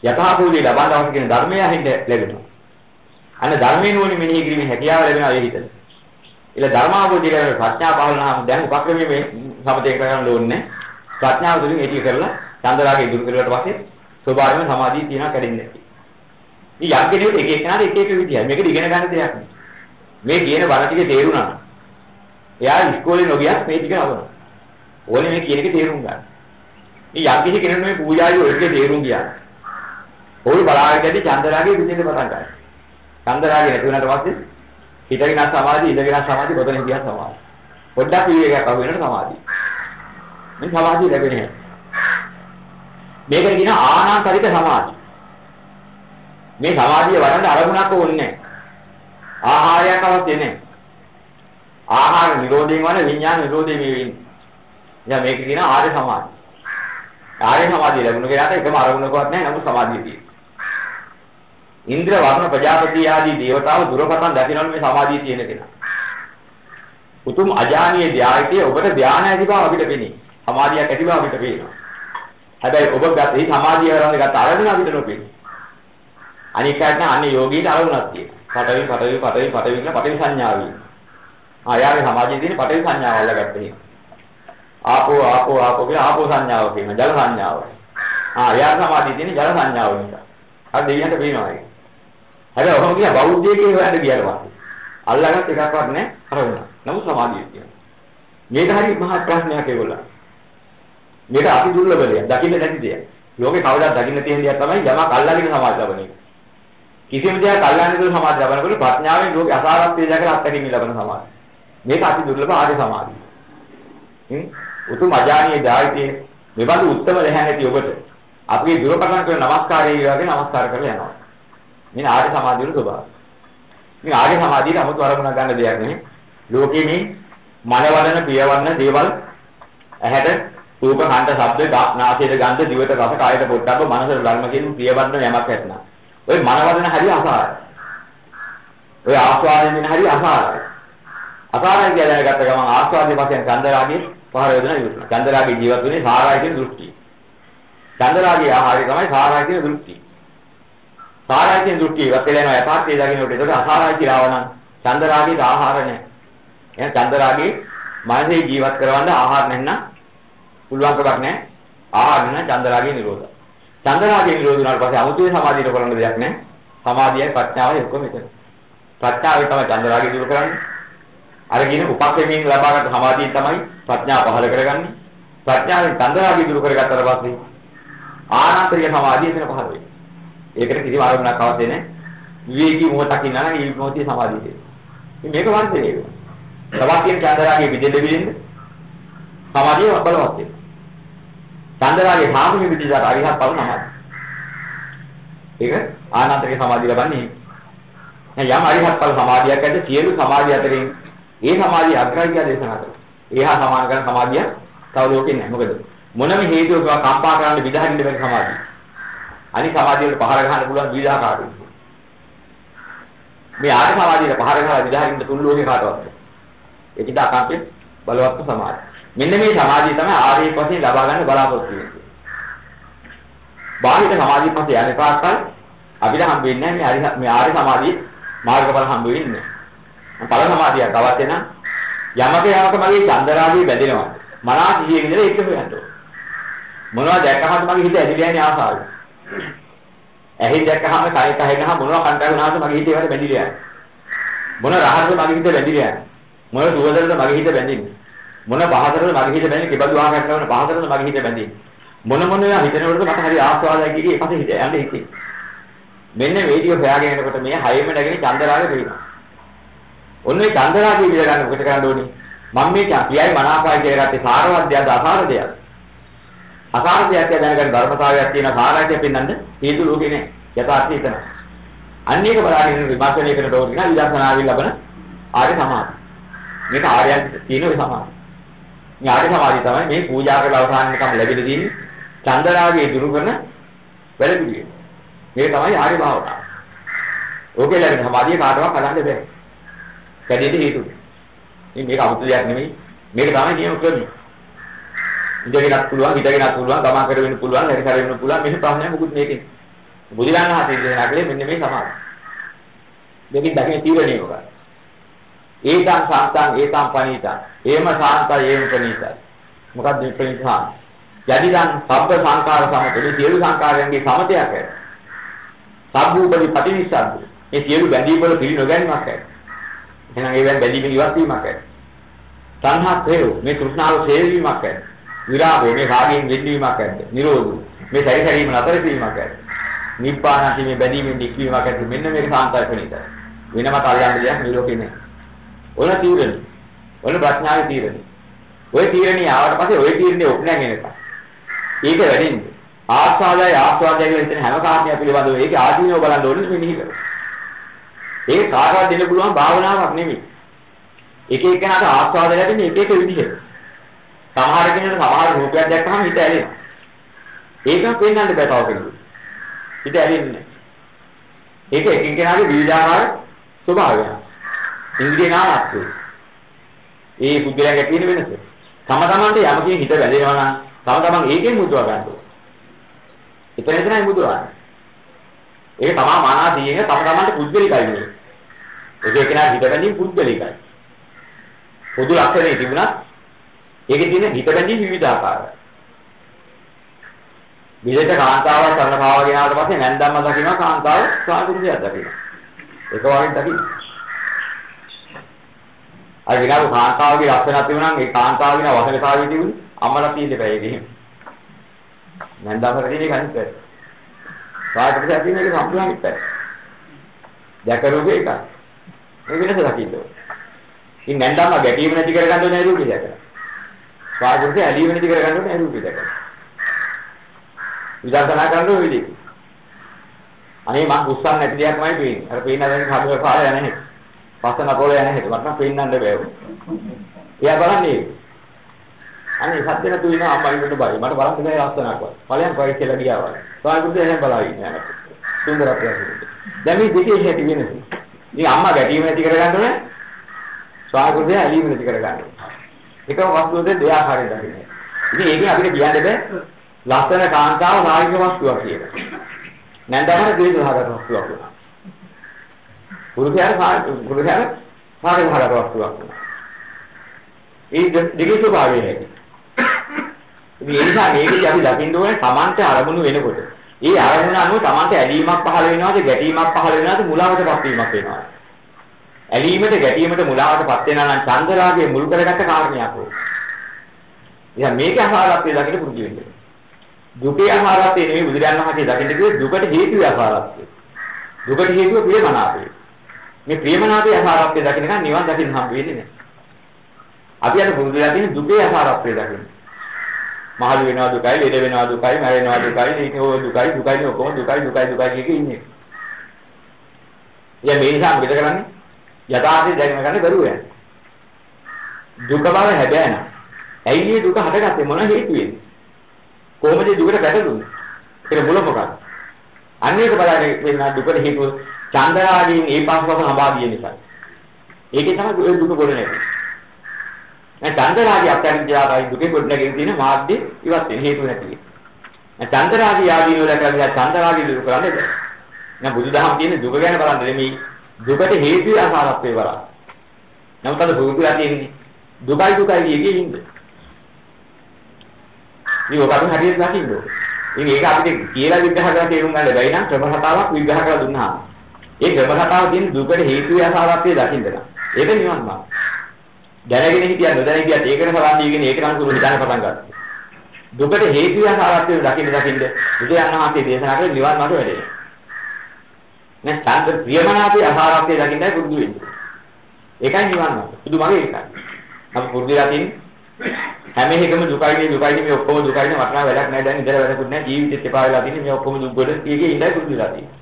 යථාභෝධය ලබන්න අවශ්‍ය කියන ධර්මය හින්ද ලැබෙනවා. අන්න ධර්මයේ නුවණ මෙනෙහි කිරීමේ හැකියාව ලැබෙනවා ඒ හිතට. එල ධර්මාභෝධය ලැබෙන ප්‍රඥා පහළනාම දැන් උපක්‍රමයේ මේ සමතේ කරගන්න ඕනේ. ප්‍රඥාව තුළින් ඒක කරලා චන්දරාගේ ඉදිරි කරුවට පස්සේ ස්වභාවයෙන්ම සමාධිය තියනවා කැඩෙන්නේ නැති. මේ යම් කෙනෙකුට එක එකනාට එක එක විදියයි. මේක ඉගෙන ගන්න දෙයක් නෙවෙයි. මේ කියන බල ටික තේරුණා. එයා ඉස්කෝලේ නොගියත් මේ ටික අවුනා. ඕනේ මේ කියන එක තේරුම් ගන්න. මේ යම් කිසි කෙනෙකුට මේ පූජාවේ ඔය ටික තේරුම් ගියා. ඕයි බලාගෙනදී චන්දරාගේ විදිහට පටන් ගන්නවා. චන්දරාගේ නැති වුණාට පස්සේ හිතගෙන සමාධි ඉඳගෙන සමාධි පොතන හිතියා සමාධි. පොඩ්ඩක් විවේකයක් අහු වෙනකොට සමාධි. මේ සමාධිය ලැබෙන්නේ මේකට කියන ආනාතරික සමාධි. මේ සමාධිය වඩන්න අරමුණක් ඕනේ ආහාරයක් අවශ්‍ය නැහැ. ආහාර නිරෝධයෙන් වන විඥාන නිරෝධයෙන් මේ වෙන්නේ. දැන් මේක කියන ආර්ය සමාධිය. ආර්ය සමාධිය ලැබුණ කෙනාට එකම අරමුණකවත් නැහැ නමුත් සමාධිය තියෙනවා. ඉන්ද්‍ර වර්ණ ප්‍රජාපති ආදී දේවතාවු දුරපතන් දකින්න මේ සමාධිය තියෙන කෙනා. උතුම් අජානීය ධායතයේ ඔබට ධානය ඇති බව අපිට පෙනේ. සමාධියක් ඇති බව අපිට පේනවා. හැබැයි ඔබ ගත මේ සමාධිය කරන්නේ ගත අරගෙන අපිට නොපෙනේ. අනික් පැත්ත අන්නේ යෝගීට අරමුණක් තියෙනවා. පටවි පටවි පටවි පටවි කියන පටවි සංඥාවයි. ආ යාගේ සමාධියේ තියෙන පටවි සංඥාව අල්ලගත්තේ. ආපෝ ආපෝ ආපෝ කියන ආපෝ සංඥාව කියන ජල සංඥාව. ආ යා සමාධියේ තියෙන ජල සංඥාව නිසා. අර දෙවියන්ට පේනවා ඒක. හැබැයි ඔහොම කියන බෞද්ධයෙක්ගේ හොයන්න ගියාට පස්සේ අල්ලගත් එකක්වත් නැහැ අරමුණ. නමුත් සමාධිය තියෙනවා. මේක හරි මහා ප්‍රශ්නයක් ඒගොල්ලෝ. මේක අති දුර්ලභ දෙයක්. දකින්න නැති දෙයක්. ලෝකේ කවදාවත් දකින්න තියෙන දෙයක් තමයි යමක් අල්ලාගෙන සමාධිය ලබන එක. කිසිම දෙයක් අල්ලාගෙන දුර සමාධිය ලබනකොට ප්‍රඥාවෙන් ලෝකේ අසාරත්වයේ දැකලා අත්දැකීම ලබන සමාධිය. මේක අති දුර්ලභ ආර්ය සමාධිය. හ්ම් උතුම් අජානීය ධායිතේ මෙබඳු උත්තම නැහැ නැති ඔබට අපි දුරපතන කරන නමස්කාරය වගේ නමස්කාර කරලා යනවා. මේ ආර්ය සමාධියේ ස්වභාවය. මේ ආර්ය සමාධියට 아무තු අරමුණ ගන්න දෙයක් නෙමෙයි. ලෝකේ මේ මනවලන ප්‍රියවන්න දේවල් ඇහැට රූප කණ්ඩ ශබ්ද නාසයට ගන්ධ දිවට රස කායට පොට්ටබ්බ මනසට ධර්ම කියන ප්‍රියවන්න යමක් ඇතනම්. ඔය මනවදන හරි අසාරයි. ඔය ආස්වාදයෙන් වෙන හරි අසාරයි. අසාරයි කියලා දැනගත්ත ගමන් ආස්වාදයේ වශයෙන් චන්දරාගයේ පහර වේදනා ඉවරයි චන්දරාගයේ ජීවත් වෙන්නේ සාරයි කියන දෘෂ්ටිය. චන්දරාගයේ ආහාරය තමයි සාරයි කියන දෘෂ්ටිය. සාරයි කියන දෘෂ්ටිය ඉවත් වෙලා යනවා යථාර්ථය දකින්නකොට ඒක අසාරයි කියලා ආවනම් චන්දරාගයේ ආහාර නැහැ එහෙනම් චන්දරාගයේ මනසේ ජීවත් කරවන්න ආහාර නැත්නම් පුළුවන් කමක් නැහැ. ආහාර නැ චන්දරාගේ නිරෝධ. චන්දරාගේ නිරෝධ වුණාට පස්සේ 아무තේ සමාධියට කරන්න දෙයක් නැහැ. සමාධියයි ප්‍රඥාවයි ඔක්කොම එකයි. ප්‍රඥාවේ තමයි චන්දරාගේ දුරු කරන්නේ. අර කියන උපක්‍රමයෙන් ලබාගත් සමාධිය තමයි ප්‍රඥාව පහළ කරගන්නේ. ප්‍රඥාවෙන් චන්දරාගේ දුරු කරගත්තට පස්සේ ආනන්තරික සමාධිය එතන පහළ වෙනවා. ඒකට කිසිම ආරම්භයක් අවශ්‍ය නැහැ. විවේකී මොහොතක් ඉන්නා නම් ඒ මොහොතේ සමාධිය තියෙනවා. මේක වර්ධනය වෙනවා. තවත් කියන චන්දරාගේ විදෙන්න විදින්න සමාධිය බලවත් වෙනවා. චන්දරාගේ සාමුණු විදිහට අරිහත් පවු නමයි. ඒක ආනන්තරික සමාධිය ලබන්නේ. දැන් යම් අරිහත් ඵල සමාධියක් ඇද්ද සියලු සමාධිය අතරින් ඒ සමාධිය අග්‍රයි කියලා දේශනා කරනවා. ඒහා සමාන කරන සමාධිය තව ලෝකෙ නැහැ. මොකද මොනම හේතුවක කම්පා කරන්න විදහාරින්න බැරි සමාධිය. අනිත් සමාධිය වලට පහර ගන්න පුළුවන් විවිධාකාරයි. මේ ආර්ය සමාධියට පහර ගහලා විදහාරින්න තුන් ලෝකේ කාටවත්. ඒක ඉදා කම්පේ බලවත් සමාධිය. මෙන්න මේ සමාධිය තමයි ආර්ය වශයෙන් ලබා ගන්න බලාපොරොත්තු වෙන්නේ. බාහිර සමාධිය පස්සේ යන්නේ පාස්කල් අපිට හම්බ වෙන්නේ නැහැ මේ මේ ආර්ය සමාධිය මාර්ගඵල හම්බ වෙන්නේ. ඵල සමාධියක් අවශ්‍ය නම් යමක යමක මගේ චන්දරාගය බැඳෙනවා. මනස සිහියේ ඉඳලා ඒක හොයන්න ඕන. මොනවද දැක්කහම මගේ හිත ඇදිලා යන්නේ ආසාවෙන්. ඇහි දැක්කහම කය කහිනහම මොනවා කන්ටරුණාද මගේ හිතේ වල බැඳිලා යන්නේ. මොන රහසද මගේ හිත බැඳිලා යන්නේ. මොන සුවදරද මගේ හිත බැඳින්නේ. මොන පහතරද මගේ හිත බැඳින්නේ. කිබඳු ආහාරයක් කරන පහතරද මගේ හිත බැඳින්නේ. මොන මොන ඒවා හිතනකොටද මට හරි ආස්වාදයක් කියේ ඒකත් හිත යන්නේ හිතේ. මෙන්න මේ විදිය හොයාගෙන යනකොට මේ හයෙම නැගෙන චන්දරාගේ පේනවා. ඔන්න ඒ චන්දරාගේ විදිය ගන්න මොකද කරන්න ඕනේ? මම මේ කියයි මනාපයි කියලා ගත්තේ සාරවත්යද අසාරදයද? අසාරදයක් දැනගන්න ධර්මතාවයක් තියෙන සාරාජ්‍ය පෙන්වන්න හේතු ලෝකේ නෑ. යථාර්ථය එතන. අන්න ඒක බලාගෙන විමර්ශනය කරන දෝර කියන විදර්ශනාවෙන් ලබන ආර්ය සමාධි. මේක ආර්යයන් තියෙන ඔය සමාධි. මේ ආර්ය සමාධිය තමයි මේ පූජා කරලා අවසාන නිකම් ලැබෙන දින්නේ චන්දරාගේ දුරු කරන වැඩ පිළිවෙල. මේ තමයි ආර්ය භාවනාව. ඕකේ ලැබෙන සමාධිය කාටවත් කඩන්න බෑ. කැඩෙන්න හේතුව. ඉතින් මේක අමුතු දෙයක් නෙමෙයි. මේක තමයි නියම කරන්නේ. ඉඳගෙනත් පුළුවන්, හිටගෙනත් පුළුවන්, ගමන් කර වෙන්න පුළුවන්, හරි කර වෙන්න පුළුවන්. මෙන්න ප්‍රශ්නයක් මොකුත් මේකේ. බුදුරණන් හතේ දෙනා කලේ මෙන්න මේ සමාධිය. දෙකින් දකින තීරණය මොකක්ද? ඒකං සාන්තං ඒකං පනීතං. ඒම සාන්තය ඒම පනීතයි. මොකක්ද මේ පනීතං? යදිදන් සබ්බ සංකාර සමතේ සියලු සංකාරයන්ගේ සමතයක් ඇත. සබ්බූපදී පටිනිස්සද්ද. මේ සියලු බැඳීම් වල පිළි නොගැනීමක් ඇත. එහෙනම් ඒවෙන් බැඳීමේ ඉවත් වීමක් ඇත. සංහත් වේව මේ තෘෂ්ණාව සේවීමක් ඇත. විරාගෝ මේ රාගයෙන් වෙන්වීමක් ඇත. නිරෝධු මේ සැරිසැරීම නතර කිරීමක් ඇත. නිබ්බානති මේ බැඳීමෙන් නික්වීමක් ඇත. මෙන්න මේක සාන්තර්පණිතයි. වෙනම කල්යන්න දෙයක් මේ ලෝකේ නැහැ. ඔන තීරණ. ඔන ප්‍රඥාවේ තීරණ. ඔය තීරණේ ආවට පස්සේ ඔය තීරණේ ඔප්නෑන් එනකම්. ඒක වැඩින්නේ. ආස්වාදය ආස්වාදය කියලා හිතන හැම කාරණයක් පිළිබඳව ඒක ආදීනව බලන්න ඕනේ මෙන්න හිතන. ඒක කාටවත් දෙන්න පුළුවන් භාවනාවක් නෙමෙයි. එක එකනට ආස්වාද ලැබෙන්නේ එක එක විදිහට. සමහර කෙනෙකුට සමහර රූපයක් දැක්කම හිත ඇලෙනවා. ඒකක් වෙන්නන්න බෑ තව කෙනෙකුට. හිත ඇලෙන්නේ ඒක එක එකනාගේ විවිධාකාර ස්වභාවය. ඉන්ද්‍රිය නාමත්වය. ඒ පුද්ගලයාගේ තියෙන වෙනස. තම තමන්ට යමකින් හිත වැදෙනවා නම් තම තමන් ඒකෙන් මුදවා ගන්න ඕනේ. එතන එතනයි මුදවන්නේ. ඒක තමයි මානාදීන තම තමන්ට පුද්ගලිකයි නේ. ඒක කෙනා හිත බැඳීම් පුද්ගලිකයි. පොදු ලක්ෂණේ තිබුණත් ඒකේ තියෙන හිත බැඳීම් විවිධ ආකාරයි. විදේශ කාන්තාවක් කරන භාව ගෙනාවට පස්සේ නැන්දම්ම දකින්න කාන්තාව සාධුරියක් දකින්න. ඒක වගේ දකින්න. අර විනාඩු කාන්තාවගේ ලක්ෂණ තිබුණා නම් ඒ කාන්තාවගේ වසලතාවය තිබුණේ අම්මලා තියෙන්න බෑ ඒක. නැන්දම්ම තියෙන එක අනිත් පැත්ත. සාහිත්‍ය තියෙන එක සම්පූර්ණ අනිත් පැත්ත. දැකරුවේ එකයි. මේ වෙනස දකින්න ඕනේ. ඉතින් නැන්දම්ම ගැටීම නැති කරගන්න ඕනේ රූපේ දැකලා. සාහිත්‍ය ඇලීම නැති කරගන්න ඕනේ රූපේ දැකලා. විදර්ශනා කරන ඔය විදිහට. අනේ මං උස්සන් නැති දෙයක්මයි පේන්නේ. අර පේන දැන් හදවත පාර යන්නේ නැහැ. පස්සන පොළ යන්නේ නැහැ. මට නම් පේන්නන්න බෑ. එයා බලන්නේ. අනේ සත්‍ය නැතු වෙන අම්මා ඉන්නට බයි. මට බලන්න බෑ ලස්සනක් වත්. ඵලයන් කොයි කියලා ගියා වගේ. සායකුත් එහෙම බලාගෙන යනවා. සුන්දරත්වයක්. දැන් මේ දෙකේ හැටි වෙනස. ඉතින් අම්මා ගැටීම නැති කරගන්න ඕනේ. සායකුත් ඇලීම නැති කරගන්න ඕනේ. එකම වස්තුවේ දෙආකාරයෙන් දකින්න. ඉතින් ඒකෙන් අපිට කියන්න බෑ ලස්සන කාන්තාව නායක වස්තුවක් කියලා. නැන්දමර දෙවිද හරක වස්තුවක් වුණා. පුරුෂයාට පුරුෂයාට නායක හරක වස්තුවක් වුණා. ඒ දෙකේ ස්වභාවය නැති. මේ නිසා මේකදී අපි දකින්න ඕනේ Tamante අරමුණු වෙනකොට. ඒ අරමුණ අනුව Tamante ඇලීමක් පහළ වෙනවද ගැටීමක් පහළ වෙනවද මුලාවටපත් වීමක් වෙනවද? ඇලීමට ගැටීමට මුලාවටපත් වෙනවා නම් චන්දරාගයේ මුල් කරගත්ත කාරණයක් ඕක. එහෙනම් මේක අහාරත්වයේ දකින්න පුරුදු වෙන්න. දුකේ අහාරත්වයේ නෙවෙයි බුදුරජාණන් වහන්සේ දකින්න කිව්වේ දුකට හේතු අහාරත්වය. දුකට හේතුව ප්‍රියමනාපය. මේ ප්‍රියමනාපයේ අහාරත්වයේ දකින්න නම් නිවන් දකින්න හම්බ වෙන්නේ නැහැ. අපි අද පුරුදු වෙලා තියෙන දුකේ අහාරත්වයේ දකින්න. මහලු වෙනවා දුකයි, ලෙඩ වෙනවා දුකයි, මැරෙනවා දුකයි, ඒක හොය දුකයි, දුකයි ඔක්කොම දුකයි, දුකයි, දුකයි කිය කිය ඉන්නේ. එයා මේ නිසා මොකද කරන්නේ? යථාර්ථය දැනගෙන ගන්න බැරුව යනවා. දුක බව හැබැයි නෑ. ඇයි මේ දුක හටගත්තේ මොන හේතුවෙන්ද? කොහොමද දුකට පැටළුනේ? ඒක මුල මොකක්ද? අන්න ඒක බලන්නේ වෙන දුකට හේතුව චන්දරාගයෙන් ඒ පාසුවක හඹා ගිය නිසා. ඒකේ තමයි දුක ගොඩ නැගෙන්නේ. දැන් චන්දරාගය අත්‍යන්තයයි දුකේ ගොඩ නැගෙන තියෙන මාධ්‍ය ඉවත් වෙන හේතු නැති. දැන් චන්දරාගය ආදීන වල කරලා චන්දරාගය දුරු කරන්නේ බෑ. නෑ බුදුදහම කියන්නේ දුක ගැන බලන්න නෙමෙයි. දුකට හේතු ආකාරත්වේ බලන්න. නමුත් අද බුදුලා තියෙන්නේ දුකයි දුකයි කියකින් ඉන්නේ. මේ ඔබ අපි හරියට දකින්න ඕනේ. ඉතින් ඒක අපිට කියලා විග්‍රහ කරලා තේරුම් ගන්න බැයි නම් ක්‍රම හතාවක් විග්‍රහ කරලා දුන්නා. ඒ ක්‍රම හතාව තියෙන දුකට හේතු යථාර්ථය දකින්න නම්. ඒක නිවන් මාර්ගය. දැනගෙන හිටියා නොදැන හිටියත් ඒකට සලන් දීගෙන ඒකට අනුකූලව හිතන්න පටන් ගත්තා. දුකට හේතු යථාර්ථය දකින්න දකින්න බුදුන් වහන්සේ දේශනා කළ නිවන් මාර්ගය වැඩේ. නේ සාන්ත ප්‍රියමනාපේ යථාර්ථය දකින්නයි පුරුදු වෙන්නේ. ඒකයි නිවන් මාර්ගය. බුදු මාර්ගය ඒකයි. අපි පුරුදු වෙලා තියෙන්නේ හැම එකම දුකයිනේ දුකයිනේ මේ ඔක්කොම දුකයිනේ වටනා වැඩක් නැහැ දැන් ඉඳලා වැඩකුත් නැහැ ජීවිතෙත් එපා වෙලා තියෙන්නේ මේ ඔක්කොම දුක් වල ඒකේ ඉඳලා පුරුදු වෙලා තියෙන්නේ.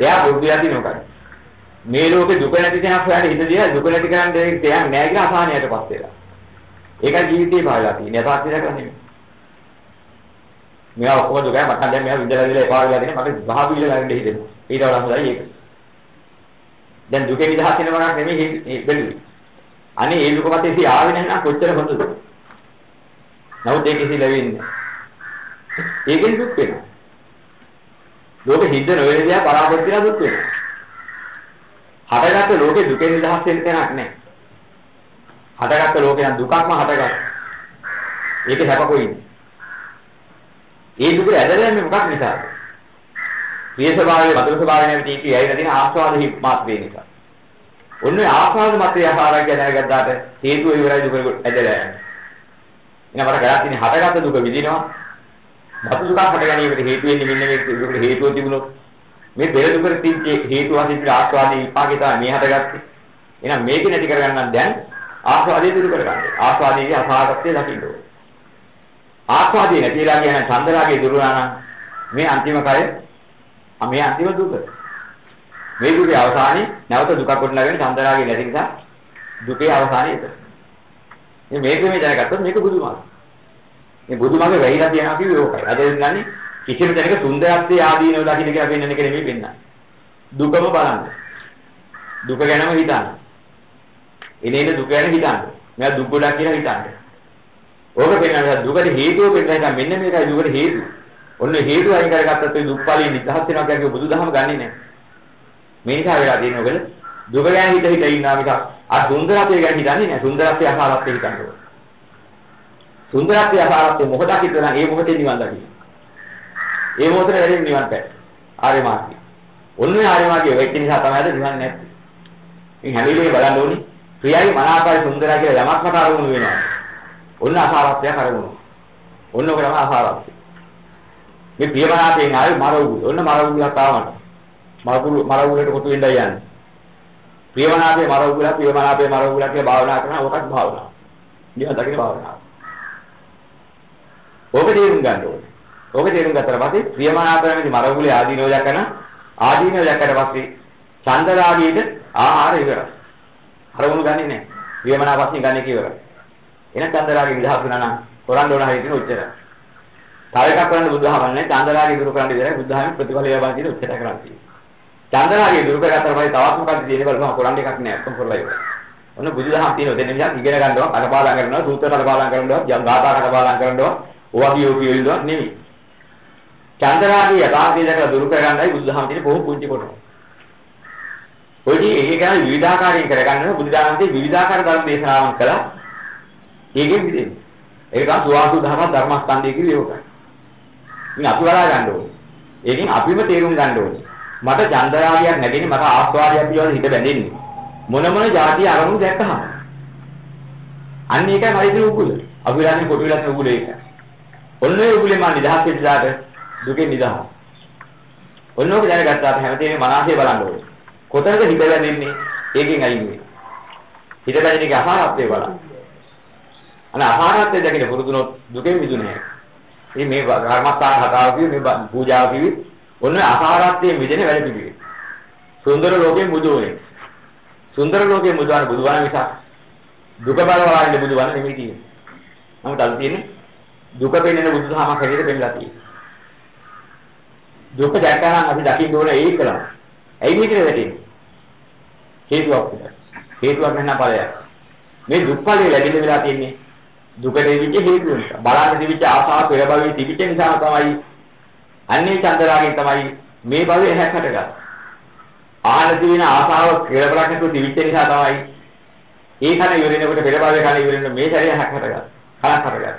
එයා පුරුදු වෙලා තියෙන මොකද? මේ ලෝකේ දුක නැති තැනක් හොයන්න හිත දිහා දුක නැති කරන්න දෙයක් තැනක් නැහැ කියලා අසහනයටපත් වෙලා. ඒකයි ජීවිතේ පාවලා තියෙන්නේ යථාර්ථය දැකලා නෙමෙයි. මෙයා ඔක්කොම දුකයි මට දැන් මෙයා විඳලා විඳලා එපා වෙලා තියෙන්නේ මට ගහ බිල්ල ගන්න හිතෙනවා. ඊට වඩා හොඳයි ඒක. දැන් දුකේ නිදහස් වෙනවනක් නෙමෙයි බැලුවේ. අනේ ඒ දුක මත ඉතින් ආවේ නැත්නම් කොච්චර හොඳද? නමුත් ඒක ඉතින් ලැබෙන්නේ. ඒකෙන් දුක් වෙනවා. ලෝකෙ හිද්ද නොවන දේ පරාපොත් කියලා දුක් වෙනවා. හටගත්ත ලෝකෙ දුකෙන් නිදහස් වෙන්න තැනක් නැහැ. හටගත්ත ලෝකේ නම් දුකක්ම හටගත්තා. ඒක සැපකොයි. ඒ දුක ඇදලා යන්නේ මොකක් නිසාද? ප්‍රිය ස්වභාවයේ මధుර ස්වභාවය නැති කී ඇයි නැතින ආස්වාද හිත් මාත්‍රේ නිසා. ඔන්න ආස්වාද මතය ආහාරය දැනගත්තාට හේතුව ඉවරයි දුක ඇදලා යන්නේ. එහෙනම් මට කරා තියෙන හටගත්ත දුක විඳිනවා. මතු දුකක් හට ගැනීමට හේතු වෙන්නේ මෙන්න මේ දුකට හේතුව තිබුණොත් මේ පෙර දුකට තිබ්ච හේතු වශයෙන් තිබුණ ආස්වාදී විපාකේ තමයි මේ හටගත්තේ. එහෙනම් මේක නැති කරගන්න දැන් ආස්වාදයේ දුරු කරගන්න. ආස්වාදයේ අසහාගතය දකින්න ඕනේ. ආස්වාදයේ නැතිලා කියන චන්දරාගේ දුරු නම් මේ අන්තිම කය මේ අන්තිම දුක. මේ දුකේ අවසානයේ නැවත දුකක් ගොඩනගෙන චන්දරාගේ නැති නිසා දුකේ අවසානයේ ඒක. මේ මේක මේ දැනගත්තොත් මේක බුදුමාර්ගය. මේ බුදුමාර්ගේ වෙයිලා තියනවා කිව්වේ ඕකයි. අද වෙනන්නේ කිසිම දෙයක සුන්දරත්වයේ ආදීනව දකින්න කියලා පෙන්වන්න එක නෙමෙයි පෙන්වන්නේ. දුකම බලන්න. දුක ගැනම හිතන්න. එනේන දුක ගැන හිතන්න. මෙයා දුක් ගොඩක් කියලා හිතන්න. ඕක පෙන්වනවා දුකට හේතුව පෙන්වනවා මෙන්න මේකයි දුකට හේතුව. ඔන්න හේතුව අයින් කරගත්තත් ඒ දුක් ඵලෙ නිදහස් වෙනවා කියන්නේ බුදුදහම ගන්නෙ නෑ. මේ නිසා වෙලා තියෙන ඔබල දුක ගැන හිත හිත ඉන්නා මිසක් අර සුන්දරත්වය ගැන හිතන්නේ නෑ. සුන්දරත්වය අසාරත්වය හිතන්නේ. සුන්දරත්වය අසාරත්වය මොකටද හිතනවා ඒ මොහොතේ නිවන් දකින්න. ඒ මොහොතේ වැඩි නිවන් පෑ. ආර්ය මාර්ගය. ඔන්නේ ආර්ය මාර්ගය වෙච්ච නිසා තමයි නිවන් නැත්තේ. ඉතින් හැම වෙලේම බලන්න ඕනේ ප්‍රියයි මනාපයි සුන්දරයි කියලා යමක් මත අරමුණු වෙනවා. ඔන්න අසාරත්වය කරගුණ. ඔන්න ඔක තමයි අසාරත්වය. මේ ප්‍රියමනාපයෙන් ආවේ මරවුල. ඔන්න මරවුලක් ආවම. මරවුල මරවුලට කොටු වෙන්නයි යන්නේ. ප්‍රියමනාපේ මරවුල ප්‍රියමනාපේ මරවුල කියලා භාවනා කරන ඔකත් භාවනාව. නිවන් දකින භාවනාව. ඔබ තේරුම් ගන්න ඕනේ. ඔබ තේරුම් ගත්තට පස්සේ ප්‍රියමනාපයෙන් මරවුලේ ආදීනෝ දක්වන ආදීනෝ දැක්කට පස්සේ චන්දරාගීට ආහාර ඉවරයි. අරමුණු ගන්නේ නැහැ. ප්‍රියමනාප වශයෙන් ගන්න එක ඉවරයි. එන චන්දරාගේ විදහස් වුණා නම් කරන්න ඕන හරියට උච්චරයි. තව එකක් කරන්න බුදුහමන්නේ චන්දරාගේ දුරු කරන්න ඉවරයි බුදුහමෙන් ප්‍රතිඵල ලබා දෙන උච්චර කරන්නේ. චන්දරාගේ දුරු කරගත්තට පස්සේ තවත් මොකක්ද තියෙන්නේ බලපුවම කරන්න එකක් නැහැ. ඔක්කොම කරලා ඉවරයි. ඔන්න බුදුදහම තියෙන දෙන්න නිසා ඉගෙන ගන්නවා කටපාඩම් කරනවා සූත්‍ර කටපාඩම් කරනවා යම් ගාථා කටපාඩම් කරනවා ඕවා කියෝ කියනවා නෙමෙයි. චන්දරාගේ යථාර්ථය දැකලා දුරු කරගන්නයි බුදුදහම තියෙන බොහෝ පුංචි කොටස. ඔයදී ඒක ගැන විවිධාකාරයෙන් කරගන්න බුදුදානන්තේ විවිධාකාර ධර්ම දේශනාවන් කළා. ඒකෙන් විදෙන්නේ. ඒක තමයි සුවාසු ධර්ම ධර්මස්කන්ධය කියලා ඒකයි. ඉතින් අපි වඩා ගන්න ඕනේ. ඒකෙන් අපිම තේරුම් ගන්න ඕනේ. මට චන්දරාගයක් නැගෙන්නේ මට ආස්වාදයක් පියවන හිත බැඳෙන්නේ. මොන මොන જાති අරමුණු දැක්කහම. අන්න ඒකයි මම ඉතින් උගුල. අපි ගන්නේ කොට විලක් උගුල ඒක. ඔන්න ඒ උගුලේ මම නිදහස් වෙච්ච දාට දුකෙන් නිදහස්. ඔන්න ඔක දැනගත්තාම හැමතේම මනසේ බලන්න ඕනේ. කොතනද හිත බැඳෙන්නේ? ඒකෙන් අයින් වෙන්නේ. හිත බැඳෙන එක අහාරත්වයේ බලන්න. අනේ අහාරත්වයේ දැකින පුරුදුනොත් දුකෙන් මිදුනේ. ඉතින් මේ කර්මස්ථාන හදාව කිව්වේ මේ පූජාව කිව්වේ ඔන්න අහාරත්වයේ මිදෙන වැඩ පිළිවෙල. සුන්දර ලෝකේ මුදුනේ. සුන්දර ලෝකේ මුදවන බුදුවන නිසා දුක බලවලා ඉන්න බුදුවන නෙමෙයි තියෙන්නේ. නමුත් අද තියෙන්නේ දුක පෙන්වන බුදුදහමක් හැටියට පෙන්නලා තියෙන්නේ. දුක දැක්කම අපි දකින්න ඕනේ ඒකලම. ඇයි මේකට වැටෙන්නේ? හේතුවක් උඩ. හේතුවක් නැත්නම් ඵලයක්. මේ දුක්ඛලයේ ලැබෙන වෙලා තියෙන්නේ දුකට දෙවිච්ච හේතු නිසා. බලන්න දෙවිච්ච ආසාව පෙර භවයේ තිබිච්ච නිසා තමයි අන්නේ චන්දරාගෙන් තමයි මේ භවයේ හැක් හටගත්තා. ආහන තියෙන ආසාව කෙලවරක් නැතුව තිවිච්ච නිසා තමයි ඒ කන ඉවරෙනකොට පෙර භවයේ කන ඉවරෙන මේ ශරීරය හැක් හටගත්තා. කලක් හටගත්තා.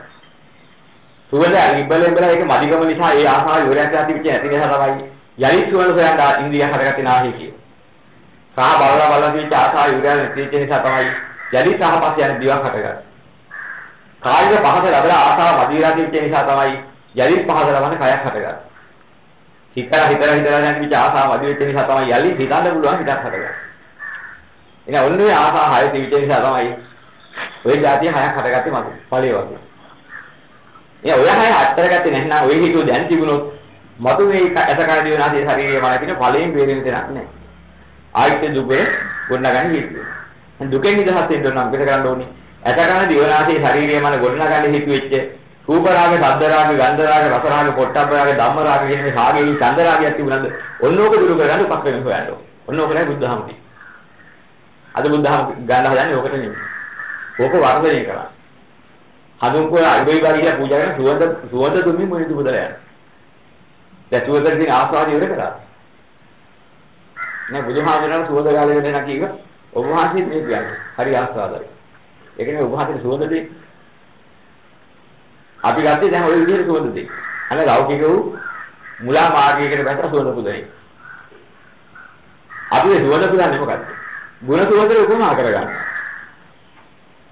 සුවඳ ඉබ්බලෙන් බල ඒක මදිගම නිසා ඒ ආසාව ඉවරයක් නැති විච ඇති නිසා තමයි යලි සුවඳ සොයන ඉන්ද්‍රිය හටගත්තේ නැහැ කියේ. සහ බලලා බලලා තියෙච්ච ආසාව ඉවරයක් නැති නිසා තමයි යලි සහපස් යන දිවක් හටගත්තේ. කායික පහස ලැබලා ආසාව මදීලා තිබෙච්ච නිසා තමයි යලිත් පහස ලබන්න කයක් හටගන්නේ. හිතලා හිතලා හිතලා දැන් කිච්ච ආසාව මදි වෙච්ච නිසා තමයි යලිත් හිතන්න පුළුවන් හිතක් හටගන්නේ. එහෙනම් ඔන්න ඔය ආසාව හය තිබෙච්ච නිසා තමයි ඔය જાතිය හයක් හටගත්තේ මගේ ඵලයේ වගේ. එයා ඔය හය හටගත්තේ නැත්නම් ඔය හිතුව දැන් තිබුණොත් මතු මේ ඇසකරදී වෙන ආදී ශරීරය වල තියෙන ඵලයෙන් බේරෙන්න දෙයක් නැහැ. ආයිත් දුක ගොඩනගන්න හේතුව. දුකෙන් නිදහස් වෙන්න නම් පිට කරන්න ඕනේ. ඇස කන දිව නාසය ශරීරය මන ගොඩනගන්නේ හිතුවෙච්ච රූප රාග, ශබ්ද රාග, ගන්ධ රාග, රස රාග, පොට්ටබ්බ රාග, ධම්ම රාග කියන මේ රාගයේ ඡන්ද රාගයක් තිබුණාද? ඔන්නෝක දුරු කරගන්න උපක්‍රම හොයන්න ඕන. ඔන්නෝක නෑ බුද්ධහම තියෙන්නේ. අද බුද්ධහම ගන්න හදන්නේ ඕකට නෙමෙයි. ඕක වර්ධනය කරා. හඳුන් කෝ අයිබයි බාරිය පූජා කරන සුවඳ සුවඳ දුන්නේ මොනිද බුදලා යන. දැන් සුවඳ දින ආස්වාද ඉවර කරා. නෑ බුදුහාමරණ සුවඳ ගාලේ වෙන නැකීක ඔබ වහන්සේ මේ කියන්නේ. හරි ආස්වාදයි. ඒක නේ ඔබ වහන්සේ සුවඳ දෙන්නේ. අපි ගත්තේ දැන් ওই විදිහට සුවඳ දෙයි. අන්න ලෞකික වූ මුලා මාර්ගයකට බැස සුවඳ පුදයි. අපි මේ සුවඳ පුදන්නේ මොකද්ද? ගුණ සුවඳට උපමා කරගන්න.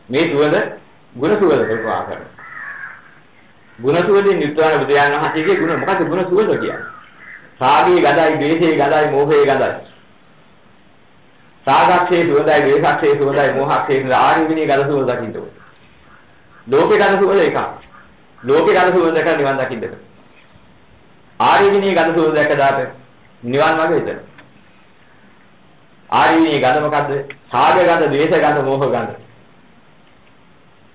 මේ සුවඳ ගුණ සුවඳට උපමා කරගන්න. ගුණ සුවඳින් නිත්‍යන බුදුයන් වහන්සේගේ ගුණ මොකද්ද ගුණ සුවඳ කියන්නේ? රාගයේ ගඳයි, ද්වේෂයේ ගඳයි, මෝහයේ ගඳයි. රාගක්ෂේ සුවඳයි, ද්වේෂක්ෂේ සුවඳයි, මෝහක්ෂේ සුවඳයි, ආරිවිණී ගඳ සුවඳ දකින්න ඕනේ. ලෝකේ ගඳ සුවඳ එකක්. ලෝකේ ගඳ සුවඳ දැක නිවන් දකින්නද? ආරිවිණී ගඳ සුවඳ දැක දාට නිවන් මාර්ගයද? ආරිවිණී ගඳ මොකද්ද? සාග ගඳ, ද්වේෂ ගඳ, මෝහ ගඳ.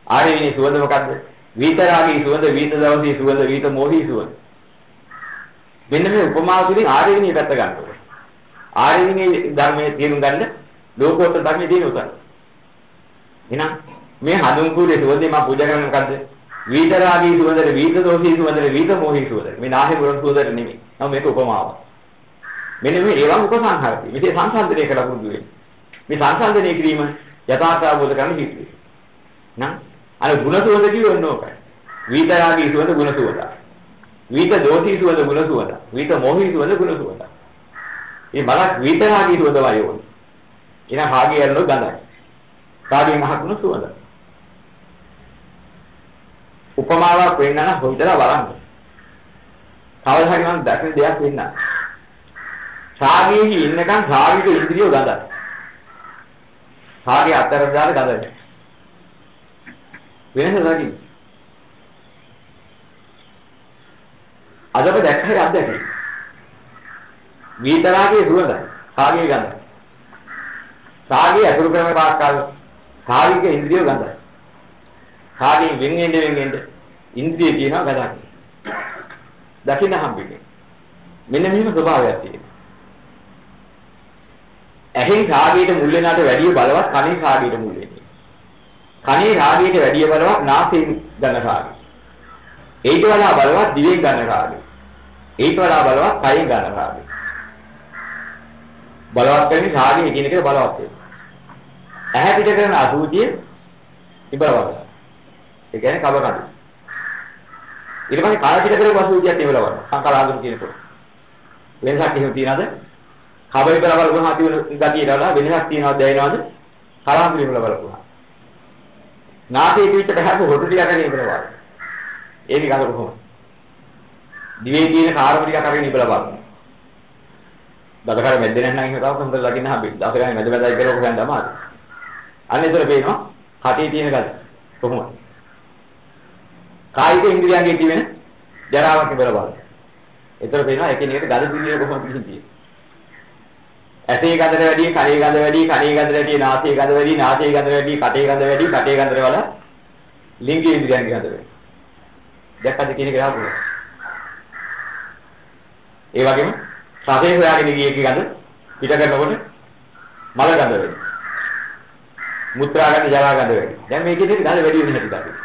ආරිවිණී සුවඳ මොකද්ද? විතරාගී සුවඳ, විත දවසී සුවඳ, විත මොහි සුවඳ. මෙන්න මේ උපමාව තුලින් ආරිවිණී පැත්ත ගන්න ඕනේ. ආරිවිණී ධර්මයේ තේරුම් ගන්න ලෝකෝත්තර ධර්මයේ තියෙන උතන. එහෙනම් මේ හඳුන් කුරේ සුවඳේ මම පූජා කරන්නේ මොකද්ද? විතරාගී සුවඳට, විත දෝෂී සුවඳට, විත මොහි සුවඳට. මේ නාහේ පුරන් සුවඳට නෙමෙයි. නම් මේක උපමාවක්. මෙන්න මේ ඒවා උපසංහාරති. මේ සංසන්දනය කළ පුරුදු වෙන්නේ. මේ සංසන්දනය කිරීම යථාර්ථ අවබෝධ කරගන්න හිතුවේ. නම් අර ගුණ සුවඳ කියවන්න ඕකයි. විතරාගී සුවඳ ගුණ සුවඳ. විත දෝෂී සුවඳ ගුණ සුවඳ. විත මොහි සුවඳ ගුණ සුවඳ. මේ බලක් විතරාගී සුවඳ වයෝ. එන භාගය යනෝ ගඳයි. කාගේ මහත්ම සුවඳ. උපමාවක් වෙන්න නම් හොඳට බලන්න. කවදා හරි මම දැකන දෙයක් වෙන්න. සාගයේ ඉන්නකන් සාගික ඉන්ද්‍රිය ගඳයි. සාගයේ අතර දාලා ගඳයි. වෙනස දකින්න. අදම දැක්කේ අත්දැකීම. වීතරාගේ සුවඳ, සාගයේ ගඳ. සාගයේ අතුරු කරන පාක්කල් සාගික ඉන්ද්‍රිය ගඳයි. සාගයෙන් වෙන්නේ වෙන්නේ ඉන්ද්‍රිය කියනවා ගඳක්. දකින්න හම්බෙන්නේ. මෙන්න මෙහෙම ස්වභාවයක් තියෙනවා. ඇහෙන් රාගයට මුල් වෙනාට වැඩිය බලවත් කනේ රාගයට මුල් වෙන්නේ. කනේ රාගයට වැඩිය බලවත් නාසයෙන් ගන්න රාගය. ඊට වඩා බලවත් දිවෙන් ගන්න රාගය. ඊට වඩා බලවත් කයෙන් ගන්න රාගය. බලවත් වෙන්නේ රාගය කියන එක බලවත් වෙනවා. ඇහැ පිට කරන අසුචිය ඉබලවද. ඒ කියන්නේ කබ කඩු. ඊට පස්සේ කන පිට කරන අසුචියත් ඉබලවද. සංකලාඳුරු කියනකොට. වෙනසක් එහෙම තියනද? කබ ඉබල බලපුවහම තියෙන ගතියට වඩා වෙනසක් තියනවද දැනෙනවද? කලාඳුරු ඉබල බලපුවහම. නාසයේ පිට පැහැපු හොටු ටික අරගෙන ඉබලවද. ඒක ගන්න කොහොමද? දිවේ තියෙන කාර්බන් ටික අරගෙන ඉබල බලන්න. දඩකර මැද්දේ නැත්නම් ඒක තව හොඳට ලකින්න හම්බෙයි. දවසකට මැද මැදයි කියලා කොහෙන්ද අමාරු. අන්න ඒතර පේනවා කටේ තියෙන ගඳ. කොහොමද? කායික ඉන්ද්‍රියයන්ගේ තියෙන ජරාවක් ඉබල බලන්න. ඒතර පේනවා එකිනෙකට ගඳ පිළිවෙල කොහොමද තියෙන්නේ. ඇටේ ගඳට වැඩි, කනේ ගඳ වැඩි, කනේ ගඳට වැඩි, නාසයේ ගඳ වැඩි, නාසයේ ගඳ වැඩි, කටේ ගඳ වැඩි, කටේ ගඳ වල ලිංගික ඉන්ද්‍රියන්ගේ ගඳ වැඩි. දැක්කද කියන එක හම්බුනේ. ඒ වගේම රසය හොයාගෙන ගිය එක ගඳ පිට කරනකොට මල ගඳ වැඩි. මුත්‍රා ගඳ ජරා ගඳ වැඩි. දැන් මේකේ තියෙන ගඳ වැඩි වෙන හැටි දකින්න.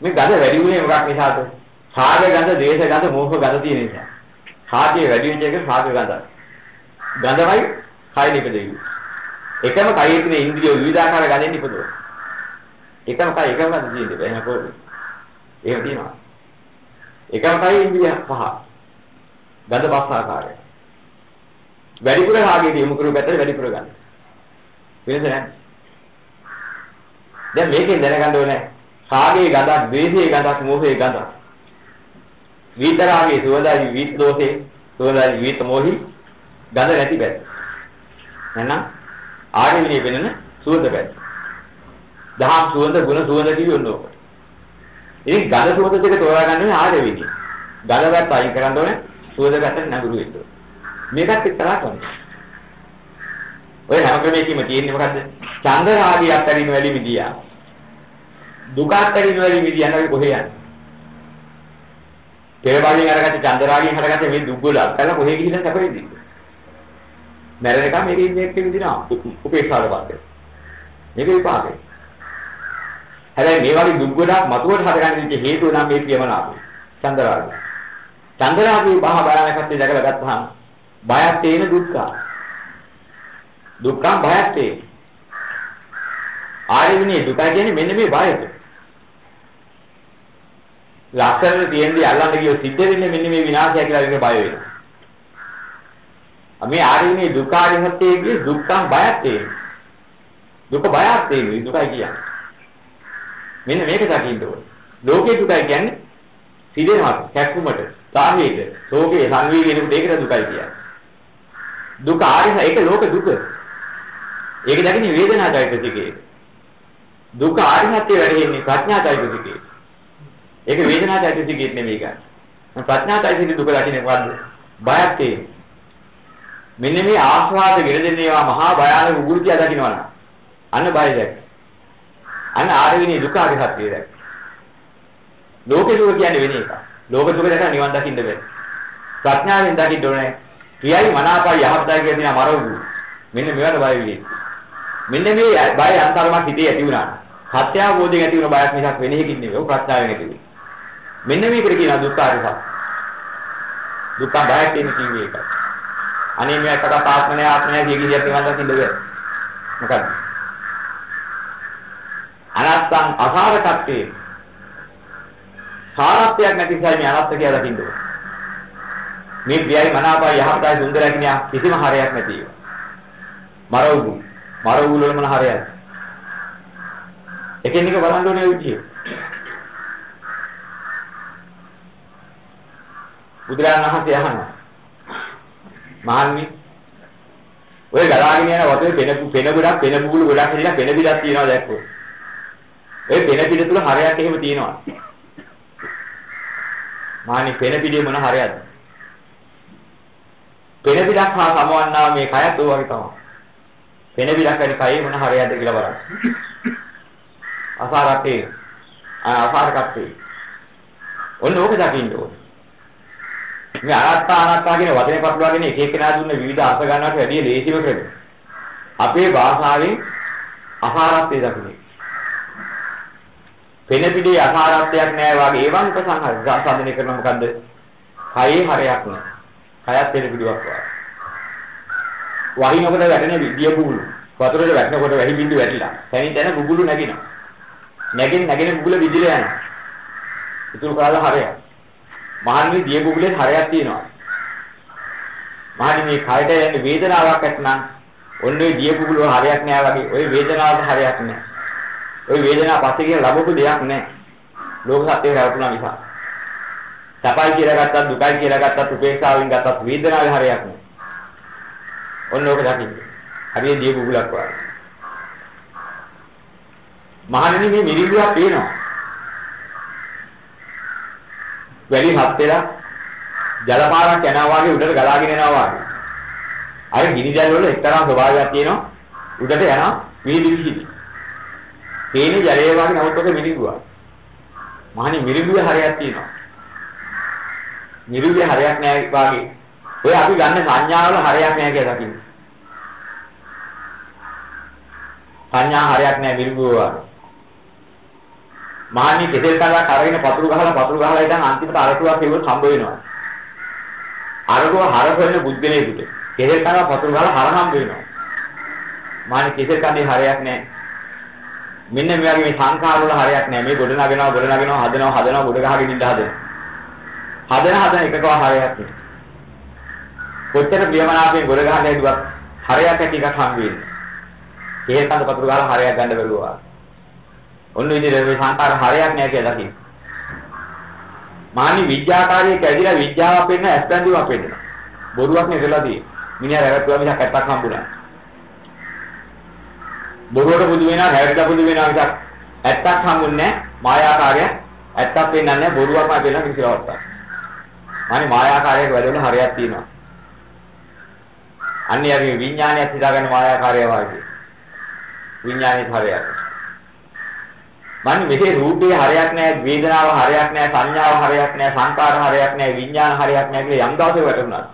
මේ ගඳ වැඩි වුණේ මොකක් නිසාද? සාග ගඳ, දේශ ගඳ, මෝහ ගඳ තියෙන නිසා. රාගයේ වැඩි වෙච්ච එක රාග ගඳයි. ගඳමයි කය නිපදෙවි. එකම කයේ තියෙන ඉන්ද්‍රිය විවිධාකාර ගඳෙන් නිපදවන. එකම කය එකම ගඳ තියෙන්නේ බෑ නේද කොහොමද? එහෙම තියෙනවා. එකම කයේ ඉන්ද්‍රිය පහ. ගඳ පහ ආකාරය. වැඩිපුර රාගයේ යොමු කරු පැත්තට වැඩිපුර ගන්න. වෙනද නැහැ. දැන් මේකෙන් දැනගන්න ඕනේ රාගයේ ගඳක්, ද්වේෂයේ ගඳක්, මෝහයේ ගඳක්. විතරාගේ සුවදායි විත් දෝෂේ, සුවදායි විත් මොහි ගඳ නැති පැත්ත. එහෙනම් ආර්යවිනය වෙනන සුවඳ පැත්ත. දහම් සුවඳ ගුණ සුවඳ කියවන්න ඕක. ඉතින් ගඳ සුවඳ දෙක තෝරා ගන්න ඕනේ ආර්යවිනය. ගඳ පැත්ත අයින් කරන්න ඕනේ සුවඳ පැත්ත නඟුරු වෙන්න ඕනේ. මේකත් එක්තරා ක්‍රමයක්. ඔය හැම ක්‍රමයකින්ම තියෙන්නේ මොකද්ද? චන්ද රාගිය අත්තරින් වැඩි විදියා. දුක අත්තරින් වැඩි විදියා නේද කොහේ යන්නේ? පෙරබලින් අරගත්ත චන්ද රාගියෙන් හරගත්ත මේ දුක් වල අත්තල කොහේ ගිහින් සැපෙන්නේ? මැරෙනකම් මේකේ ඉන්නේ එක්ක විදිනවා. උපේක්ෂාවට පස්සේ. මේක විපාකේ. හැබැයි මේ වගේ දුක් ගොඩක් මතුවට හදගන්න විදිහ හේතුව නම් මේ ප්‍රියමනාපය. චන්ද රාගය. චන්ද රාගය බහ බලානකත් දැකලා ගත්තාම බයක් තේන දුක්ඛ. දුක්ඛ බයක් තේන. ආයෙන්නේ දුක කියන්නේ මෙන්න මේ බයද. ලක්ෂණ තියෙන්නේ අල්ලන්න ගියොත් සිද්ධ වෙන්නේ මෙන්න මේ විනාශය කියලා එක බය වෙනවා. මේ ආරිනේ දුකාරි සත්‍යයේ දුක්ඛම් බයක් තේන. දුක බයක් තේන දුකයි කියන්නේ. මෙන්න මේක දකින්න ඕනේ. ලෝකේ දුකයි කියන්නේ සිදෙනවා කැක්කුමට, සාහේද ශෝකේ සංවේගයකට ඒකට දුකයි කියන්නේ. දුක ආරිස ඒක ලෝක දුක. ඒක දැකන්නේ වේදනා චෛතසිකේ. දුක ආරිහත්ය වැඩෙන්නේ ප්‍රඥා චෛතසිකේ. ඒක වේදනා චෛතසිකේ නෙමෙයි ගන්න. ප්‍රඥා චෛතසිකේ දුක දකින්නේ මොකද්ද? බයක් තියෙන. මෙන්න මේ ආස්වාද ගෙන දෙන්නේවා මහා භයානක උගුල් කියලා දකින්නවනම් අන්න බය දැක්ක. අන්න ආරවිනේ දුක ආරිහත්ය දැක්ක. ලෝකේ දුක කියන්නේ වෙන එකක්. ලෝක දුක දැක නිවන් දකින්න බෑ. ප්‍රඥාවෙන් දකින්න ඕනේ ප්‍රියයි මනාපයි යහපතයි කියන දේ මරවු. මෙන්න මේවට බය වෙන්නේ. මෙන්න මේ බය අන්තරමක් හිතේ ඇති වුණා. සත්‍ය අවබෝධයෙන් ඇති වුණ බයක් මිසක් වෙන එකකින් නෙවෙයි. ප්‍රඥාවෙන් ඇති වෙන්නේ. මෙන්න මේකට කියනවා දුක්ඛාරය සත්‍ය. දුක්ඛ බයක් තියෙන කිව්වේ ඒකයි. අනේ මේ එකට ආත්මනේ ආත්මනේ කිය කියක් නිවන් දකින්න බෑ. මොකද? අනත්තං අසාරකත්වේ සාරත්වයක් නැති නිසා මේ අනත්ත කියලා දකින්න ඕනේ. මේ ප්‍රියයි මනාපයි යහපතයි සුන්දරයි කියන කිසිම හරයක් නැති ඒවා. මරවුගු. මරවුගු වල මොන හරයක්ද? එකින් එක බලන්න ඕනේ විදිය. බුදුරජාණන් වහන්සේ අහනවා. මහන්නේ ඔය ගලාගෙන යන වතුරේ පෙන පෙන ගොඩක් පෙන බුබුලු ගොඩක් ඉඳලා පෙන පිටක් තියනවා දැක්කෝ. ඔය පෙන පිට තුල හරයක් එහෙම තියෙනවා. මහන්නේ පෙන පිටේ මොන හරයක්ද? පෙන පිටක් හා සමවන්නා මේ කයත් ඒ වගේ තමයි. පෙන පිටක් වැඩි කයේ මොන හරයක්ද කියලා බලන්න. අසාරකේ අසාරකත්තේ. ඔන්න ඕක දකින්න ඕනේ. මේ අනාත්තා අනාත්තා කියන වචනේ පටලවාගෙන එක එකනා දුන්න විවිධ අර්ථ ගන්නවට වැඩිය ලේසිම ක්‍රමය. අපේ භාෂාවෙන් අසාරත්වය දකින්නේ. පෙන පිටේ අසාරත්වයක් නෑ වගේ ඒවන් ප්‍රසංහ සාධනය කරන මොකද්ද? කයේ හරයක් නෑ. කයත් පෙන පිටුවක් වගේ. වහිනකොට වැටෙන විදිය බුබුලු. වතුරේ වැටෙනකොට වැහි බින්දු වැටිලා. තැනින් තැන බුබුලු නැගිනවා. නැගින් නැගෙන බුබුල විදිලා යනවා. ඉතුරු කාලා හරයක්. මහන්නේ දිය බුබුලේ හරයක් තියෙනවා. මහන්නේ මේ කයට යන්නේ වේදනාවක් ඇත්නම් ඔන්න ඔය දිය බුබුල හරයක් නෑ වගේ. ඔය වේදනාවට හරයක් නෑ. ඔය වේදනාව පස්සේ කියන ලැබපු දෙයක් නෑ. ලෝක සත්‍යය රැවටුණා නිසා. සපයි කියලා ගත්තත් දුකයි කියලා ගත්තත් උපේක්ෂාවෙන් ගත්තත් වේදනාවේ හරයක් නෑ. ඔන්න ඕක දකින්න. හරිය දිය බුබුලක් වගේ. මහන්නේ මේ මිරිඟුවක් පේනවා. වැඩි හත් වෙලා ජලපාරක් යනවා වගේ උඩට ගලාගෙන යනවා වගේ. අර ගිනි දැල් වල එක්තරා ස්වභාවයක් තියෙනවා. උඩට යනවා මිරිඟු විහිදි. තේනේ ජලයේ වගේ නමුත් ඔක මිරිඟුවක්. මහණි මිරිඟුවේ හරයක් තියෙනවා. මිරිඟුවේ හරයක් නැහැ වගේ. ඔය අපි ගන්න සංඥාවල හරයක් නැහැ කියලා දකින්න. සංඥා හරයක් නැහැ මිරිඟුව වගේ. මාන්නි කෙසෙල් කලක් අරගෙන පතුරු ගහලා පතුරු ගහලා ඉතින් අන්තිමට අරටුවක් හේවොත් හම්බ වෙනවා. අරගෝ හර හොයන බුද්ධලේකට කෙහෙල් කන පතුරු ගාලා හර හම්බ වෙනවා. මානේ කෙහෙල් කන්නේ හරයක් නැහැ. මෙන්න මේ වගේ මේ සංඛාර වල හරයක් නැහැ. මේ ගොඩ නගනවා ගොඩ නගනවා හදනවා හදනවා ගොඩ ගහගෙන ඉඳ හදනවා. හදන හදන එකකව හරයක් නැහැ. කොච්චර ප්‍රියමනාපයෙන් ගොඩ ගහන්න හැදුවත් හරයක් ඇති එකක් හම්බ වෙන්නේ. කෙහෙල් කන පතුරු ගාලා හරයක් ගන්න බැලුවා. ඔන්න විදිහට මේ සංඛාර හරයක් නැහැ කියලා දකින්න. මානි විද්‍යාකාරයේ කැදිලා විද්‍යාව අපෙන්න ඇස්බැඳුව අපෙන්න. බොරුවක් නෙදලා තියෙන්නේ. මිනිහා රැවටුවා මිසක් ඇත්තක් හම්බුණා. බොරුවට බුදු වෙනවා රැවටලා බුදු වෙනවා මිසක් ඇත්තක් හම්බුන්නේ නැහැ. මායාකාරය ඇත්තක් වෙන්නන්නේ නැහැ බොරුවක්ම වෙන්න කිසිවක්. මානි මායාකාරයක වැඩවල හරයක් තියෙනවා. අන්නේ විඥානයත් හිතාගන්න මායාකාරය වාගේ. විඥානයේ හරයක්. මන්නේ මෙසේ රූපේ හරයක් නැහැ, වේදනාව හරයක් නැහැ, සංඥාව හරයක් නැහැ, සංකාර හරයක් නැහැ, විඥාන හරයක් නැහැ කියලා යම් දවසක වැටුණා.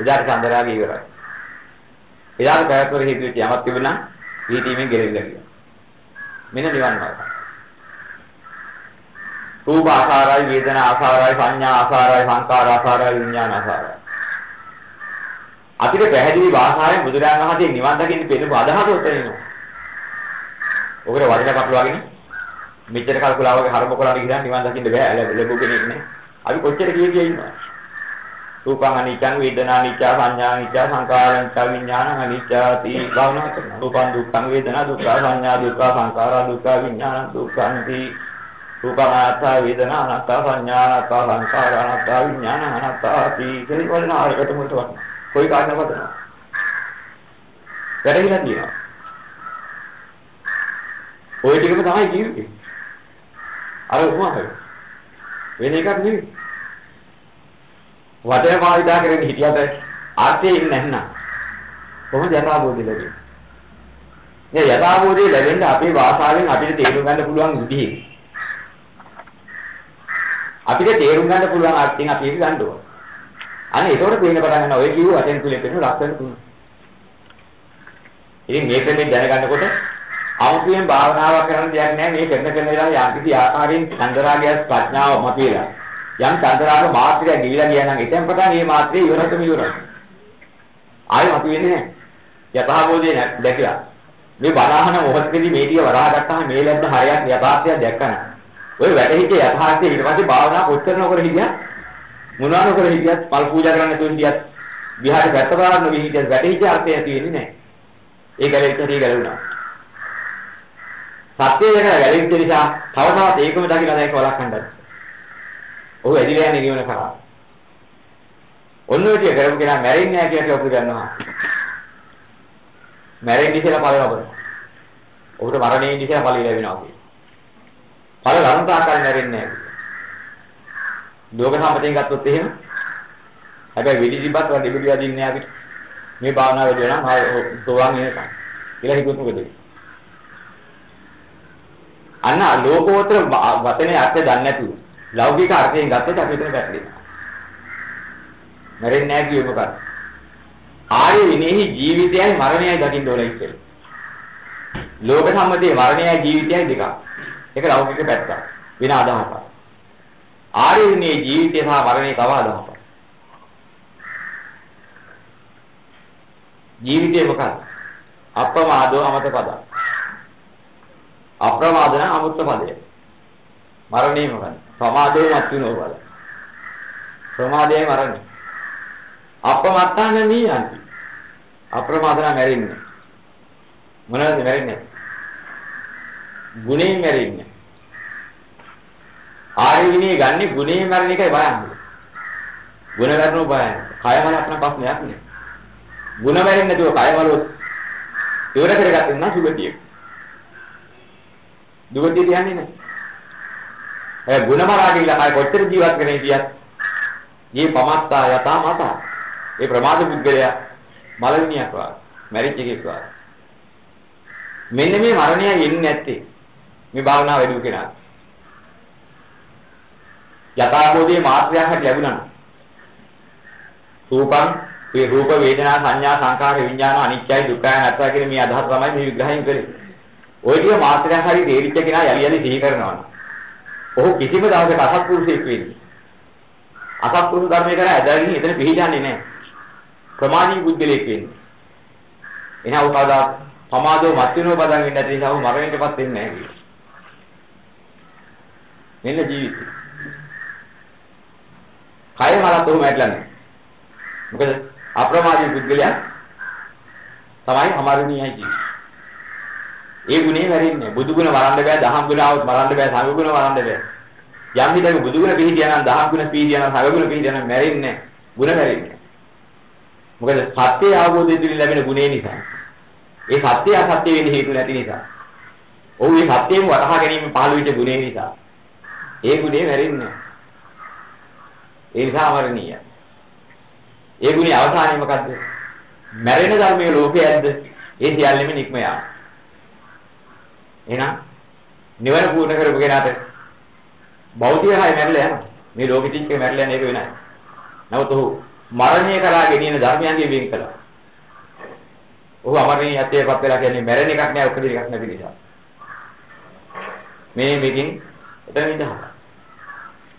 එදාට චන්දරාගය ඉවරයි. එදාට පැවැත්වර හේතු වෙච්ච යමක් තිබුණා, ඊටීමෙන් ගෙරෙවිලා ගියා. මෙන්න නිවන් මාර්ගය. රූප ආකාරයි, වේදනා ආකාරයි, සංඥා ආකාරයි, සංකාර ආකාරයි, විඥාන ආකාරයි. අපිට පැහැදිලි භාෂාවෙන් බුදුරජාණන් වහන්සේ නිවන් දකින්න පෙන්නපු අදහස උතරිනවා. ඔකට වදින කපුලාගෙන මෙච්චර කල් කුලාවගේ හරම කොලාට ගිහින් නිවන් දකින්න බෑ ලැබු කෙනෙක් නේ. අපි කොච්චර කිය කිය ඉන්නවා. රූපං අනිච්චං වේදනා අනිච්ච සංඥා අනිච්ච සංකාර අනිච්ච විඥාන අනිච්චති භාවනා කරනවා. රූපං දුක්ඛං වේදනා දුක්ඛ සංඥා දුක්ඛ සංකාර දුක්ඛ විඥාන දුක්ඛන්ති රූපං අනාත්ත වේදනා අනාත්ත සංඥා අනාත්ත සංකාර අනාත්ත විඥාන අනාත්තති කියලා වලින් ආරකට මුලට වටනවා. කොයි කාරණාවක්ද? වැඩිලා තියෙනවා. ওই ටිකම තමයි ජීවිතේ. අර උපමාසය. වෙන එකක් නෙවෙයි. වචන භාවිතා කරගෙන හිටියට ආර්ථයේ ඉන්නේ නැත්නම් කොහොමද යථාබෝධය ලැබෙන්නේ? මේ යථාබෝධය ලැබෙන්න අපේ භාෂාවෙන් අපිට තේරුම් ගන්න පුළුවන් විදිහේ. අපිට තේරුම් ගන්න පුළුවන් අර්ථයෙන් අපි ඒක ගන්න ඕන. අනේ ඒතකොට තේින්න පටන් ගන්න ඔය කිව්ව වචන තුලින් පෙන්නන ලක්ෂණ තුන. ඉතින් මේක මේ දැනගන්නකොට අමුතුවෙන් භාවනාවක් කරන්න දෙයක් නැහැ මේ කරන කරන වෙලාවේ යම් කිසි ආකාරයෙන් චන්දරාගය ප්‍රඥාව මතුවලා යම් චන්දරාග මාත්‍රය ගිවිලා ගියා නම් එතෙන් පටන් මේ මාත්‍රය ඉවරටම ඉවරයි. ආයෙ මතුවෙන්නේ නැහැ. යථාබෝධය දැකලා. මේ බණහන මොහොතකදී මේ ටික වරහා ගත්තාම මේ ලැබෙන හරයක් යථාර්ථයක් දැක්කම. ඔය වැටහිච්ච යථාර්ථය ඊට පස්සේ භාවනා කොච්චර නොකර හිටියත් මොනවා නොකර හිටියත් පල් පූජා කරන්න නැතුව හිටියත් විහාරේ පැත්ත බලන්න නොවි හිටියත් වැටහිච්ච අර්ථය තියෙන්නේ නැහැ. ඒ ගැලෙච්ච හරි ගැලුණා. සත්‍යය ගැන වැළෙච්ච නිසා තව තවත් ඒකම දකිලා දැන් වළක්වන්නද. ඔහු ඇදිලා යන්නේ නිවන කරා. ඔන්න ඔය ටික කරමු කෙනා මැරෙන්නේ නැහැ කියලා ඔප්පු ගන්නවා. මැරෙන්නේ කියලා ඵල ලබනවා. ඔහුට මරණයෙන් ඉඳලා ඵල ලැබෙනවා කියන්නේ. ඵල ලබන තාක්කල් මැරෙන්නේ නැහැ. ලෝක සම්පතෙන් ගත්තොත් එහෙම හැබැයි වෙඩි දිබ්බත් වඩ දෙවිඩි අදින්නේ අපිට. මේ භාවනාව වැඩි වෙනවා මම සෝවාන් වෙනකම්. කියලා හිතුවොත් මොකද වෙන්නේ? අන්න ලෝකෝත්තර වචනේ අර්ථය දන්නේ නැතුව ලෞකික අර්ථයෙන් ගත්තොත් අපි එතන පැටලෙනවා. මැරෙන්නේ නැහැ කියුව මොකක්ද? ආර්ය විනේහි ජීවිතයයි මරණයයි දකින්න ඕන ඉතින්. ලෝක සම්මතයේ මරණයයි ජීවිතයයි දෙකක්. ඒක ලෞකික පැත්ත. වෙන අදහසක්. ආර්ය විනේහි ජීවිතය සහ මරණය තව අදහසක්. ජීවිතය මොකක්ද? අප්‍රමාදෝ අමත පදක්. අප්‍රමාද නම් අමුත්ත පදය. මරණය මොකද? ප්‍රමාදේ මත් වෙනව බල. ප්‍රමාදයේ මරණය. අපමත්තන නියන්ති. අප්‍රමාද නම් මැරෙන්නේ. මොනවද මැරෙන්නේ? ගුණයෙන් මැරෙන්නේ. ආරිනේ ගන්නේ ගුණයෙන් මැරෙන එකයි බලන්නේ. ගුණ කරනෝ බලන්නේ. කය මලක් නම් ප්‍රශ්නයක් නෑ. ගුණ මැරෙන්නේ නැතුව කය මලොත් ඉවර කරගත්තේ නම් සුගතියක්. දුගතිය තියන්නේ නැහැ. ඒ ගුණමරා කියලා කයි කොච්චර ජීවත් වෙන්නේ කියත් මේ පමත්තා යතා මත. ඒ ප්‍රමාද පුද්ගලයා මලවිනියක් වා මැරිච් එකෙක් වා. මෙන්න මේ මරණය එන්නේ නැත්තේ මේ භාවනාව වැඩි කෙනා. යථාබෝධයේ මාත්‍රයක් හරි ලැබුණා නම් රූපං මේ රූප වේදනා සංඥා සංකාර විඥාන අනිත්‍යයි දුක්ඛයි අනාත්තයි කියන මේ අදහස තමයි මේ විග්‍රහයෙන් කරේ. ওই ටික මාත්‍රයක් හරි තේරිච්ච කෙනා යලි යලි සිහි කරනවා. ඔහු කිසිම දවසක අසත්පුරුෂයෙක් වෙන්නේ. අසත්පුරුෂ ධර්මය කරා ඇදගෙන එතන පිළිගන්නේ නැහැ. ප්‍රමාණී බුද්ධලෙක් වෙන්නේ. එනවා උපාදා සමාදෝ මත්ිනෝ බදන් වෙන්නේ නැති නිසා ඔහු මරණයටපත් වෙන්නේ නැහැ. මෙන්න ජීවිතය. කය මලත් ඔහු වැටලන්නේ. මොකද අප්‍රමාදී බුද්ධලයා තමයි අමරණීයයි ජීවිතය. ඒ ගුණේ වැරෙන්නේ බුදු ගුණ වරන්න බෑ දහම් ගුණ આવොත් මරන්න බෑ සංඝ ගුණ වරන්න බෑ. යම් විදිහක බුදු ගුණ පිළිදියා නම් දහම් ගුණ පිළිදියා නම් සංඝ ගුණ පිළිදියා නම් මැරෙන්නේ ගුණ මැරෙන්නේ. මොකද සත්‍ය අවබෝධය තුළින් ලැබෙන ගුණේ නිසා. ඒ සත්‍ය අසත්‍ය වෙන්න හේතු නැති නිසා. ඔව් ඒ සත්‍යයෙන් වටහා ගැනීම පහළ වෙච්ච ගුණේ නිසා. ඒ ගුණේ මැරෙන්නේ. ඒ නිසා අමරණීයයි. ඒ ගුණේ අවසානය මොකද්ද? මැරෙන ධර්මයේ ලෝකයේද ඒ සියල්ලෙම නික්ම යාම එහෙනම් නිවන පූර්ණ කරපු කෙනාට භෞතික හය මැරෙලා යනවා. මේ ලෝකෙ තිච්ච මැරෙලා යන එක වෙනයි. නමුත් ඔහු මරණය කරා ගෙනියන ධර්මයන්ගේ වෙන් කළා. ඔහු අමරණීයත්වයටපත් වෙලා කියන්නේ මැරෙන එකක් නෑ උපදින එකක් නැති නිසා. මේ මේකින් එතන ඉඳහා.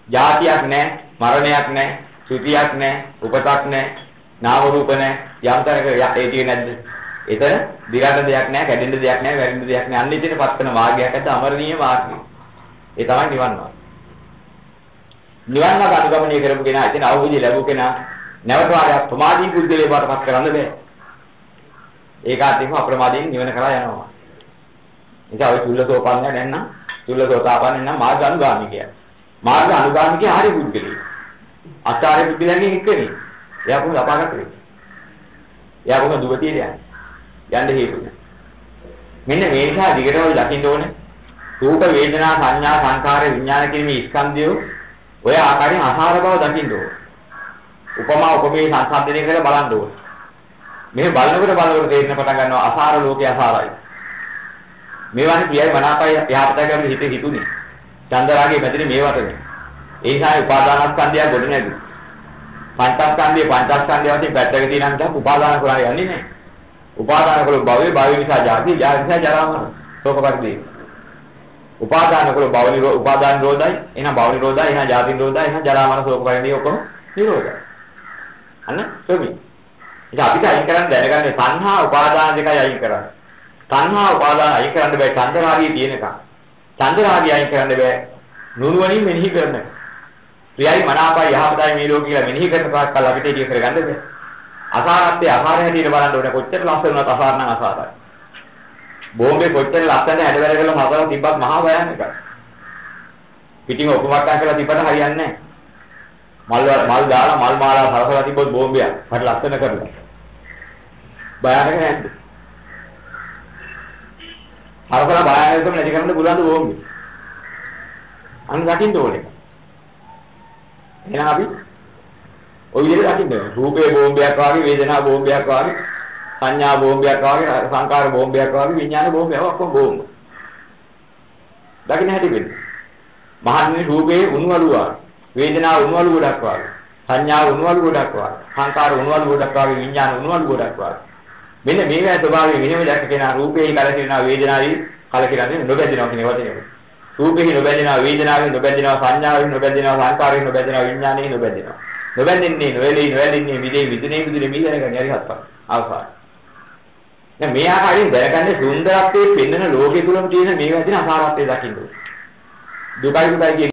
જાතියක් නෑ, මරණයක් නෑ, සුතියක් නෑ, උපතක් නෑ, නාම රූප නෑ, යම්තරක ඒ තියෙන්නේ නැද්ද? එතන දිගට දෙයක් නැහැ, කැඩෙන්න දෙයක් නැහැ, වැරෙන්න දෙයක් නැහැ. අන්න ඉතින් පත්තන මාර්ගයක් ඇත අමරණීය මාර්ගය. ඒ තමයි නිවන් මාර්ගය. නිවන් මාර්ග අනුගමනය කරපු කෙනා ඉතින් අවබෝධය ලැබු කෙනා නැවත වාරයක් ප්‍රමාදී බුද්ධලේ බාටපත් කරන්න බෑ. ඒක අතිම අප්‍රමාදයෙන් නිවන කරා යනවා. ඒක ඔය චුල්ලසෝපන්න නැත්නම් චුල්ලසෝතාපන්න නම් මාර්ග අනුගාමී කියන්නේ. මාර්ග අනුගාමී කිය ආර්ය බුද්ධලේ. ආචාර්ය බුද්ධලෙන්ගෙන් එක්කනේ. එයා කොහොමද අපාගත වෙන්නේ? එයා කොහොමද දුවතියට යන්නේ? යන්න හේතු නැහැ. මෙන්න මේ නිසා දිගටම දකින්න ඕනේ. රූප වේදනා සංඥා සංකාර විඥාන කියන මේ ස්කන්ධය ඔය ආකාරයෙන් අසාර බව දකින්න ඕනේ. උපමා උපමේ සංසන්දනය කරලා බලන්න ඕනේ. මේ බලනකොට බලනකොට තේරෙන පටන් ගන්නවා අසාර ලෝකේ අසාරයි. මේවානේ කියයි මනාපයි යහපතයි කියලා හිතේ හිතුනේ. චන්දරාගේ මැදින් මේවටනේ. ඒ නිසා උපාදානස්කන්ධය ගොඩ නැගු. පංචස්කන්ධය පංචස්කන්ධය වශයෙන් පැත්තක තියෙන නිසා උපාදාන කරලා යන්නේ නැහැ. උපාදාන කළ භවයේ භවය නිසා ජාති ජාති නිසා ජරා මරණ ශෝක පරිදේ. උපාදාන කළ භව නිරෝ උපාදාන නිරෝධයි එහෙනම් භව නිරෝධයි එහෙනම් ජාති නිරෝධයි එහෙනම් ජරා මරණ ශෝක පරිදේ ඔක්කොම නිරෝධයි. අන්න සොබි ඉතින් අපිට අයින් කරන්න දැනගන්නේ සංහා උපාදාන දෙකයි අයින් කරන්නේ. සංහා උපාදාන අයින් කරන්න බෑ චන්දරාගිය තියෙනකම් චන්දරාගිය අයින් කරන්න බෑ. නුනුවණින් මෙනෙහි කරන ප්‍රියයි මනාපයි යහපතයි මේ ලෝකේ කියලා මෙනෙහි කරන පාක්කල් අපිට ඉතිය කරගන්න බෑ. අසාරත්වයේ අසාරය හැටියට බලන්න ඕනේ කොච්චර ලස්සන වුණත් අසාර නම් අසාරයි. බෝම්බේ කොච්චර ලස්සන හැඩවැර කරලා මතල තිබ්බත් මහා භයානකයි. පිටින් ඔපමට්ටම් කරලා තිබ්බට හරියන්නේ නැහැ. මල් මල් දාලා මල් මාලා සරසලා තිබ්බොත් බෝම්බයක් හරි ලස්සන කරලා. භයානක නැද්ද? හරසලා භයානකකම නැති කරන්න පුළුවන් ද බෝම්බේ? අන්න දකින්න ඕනේ. එහෙනම් අපි ඔය විදිහට දකින්න. රූපේ බෝම්බයක් වගේ වේදනා බෝම්බයක් වගේ සංඥා බෝම්බයක් වගේ සංකාර බෝම්බයක් වගේ විඥාන බෝම්බයක් ඔක්කොම බෝම්බ. දකින්න හැටි වෙන්නේ. මහන්නේ රූපේ උණුවලු වගේ වේදනා උණුවලු ගොඩක් වගේ සංඥා උණුවලු ගොඩක් වගේ සංකාර උණුවලු ගොඩක් වගේ විඥාන උණුවලු ගොඩක් වගේ මෙන්න මේවා ස්වභාවය මෙහෙම දැක්ක කෙනා රූපේ කලකිරෙනවා වේදනාවේ කලකිරන්නේ නොබැඳෙනවා කියන වචනේ. රූපේ නොබැඳෙනවා වේදනාවේ නොබැඳෙනවා සංඥාවේ නොබැඳෙනවා සංකාරේ නොබැඳෙනවා විඥානේ නොබැඳෙනවා. නොබැඳෙන්නේ නොවැළී නොවැළෙන්නේ මිදේ මිදුනේ මිදුනේ මේ දැනගන්න හරි හත්පත් අවසාන. දැන් මේ ආකාරයෙන් දැනගන්නේ සුන්දරත්වයේ පෙන්වන ලෝකේ තුලම තියෙන මේ වදින අසාරත්වය දකින්න. දුකයි දුකයි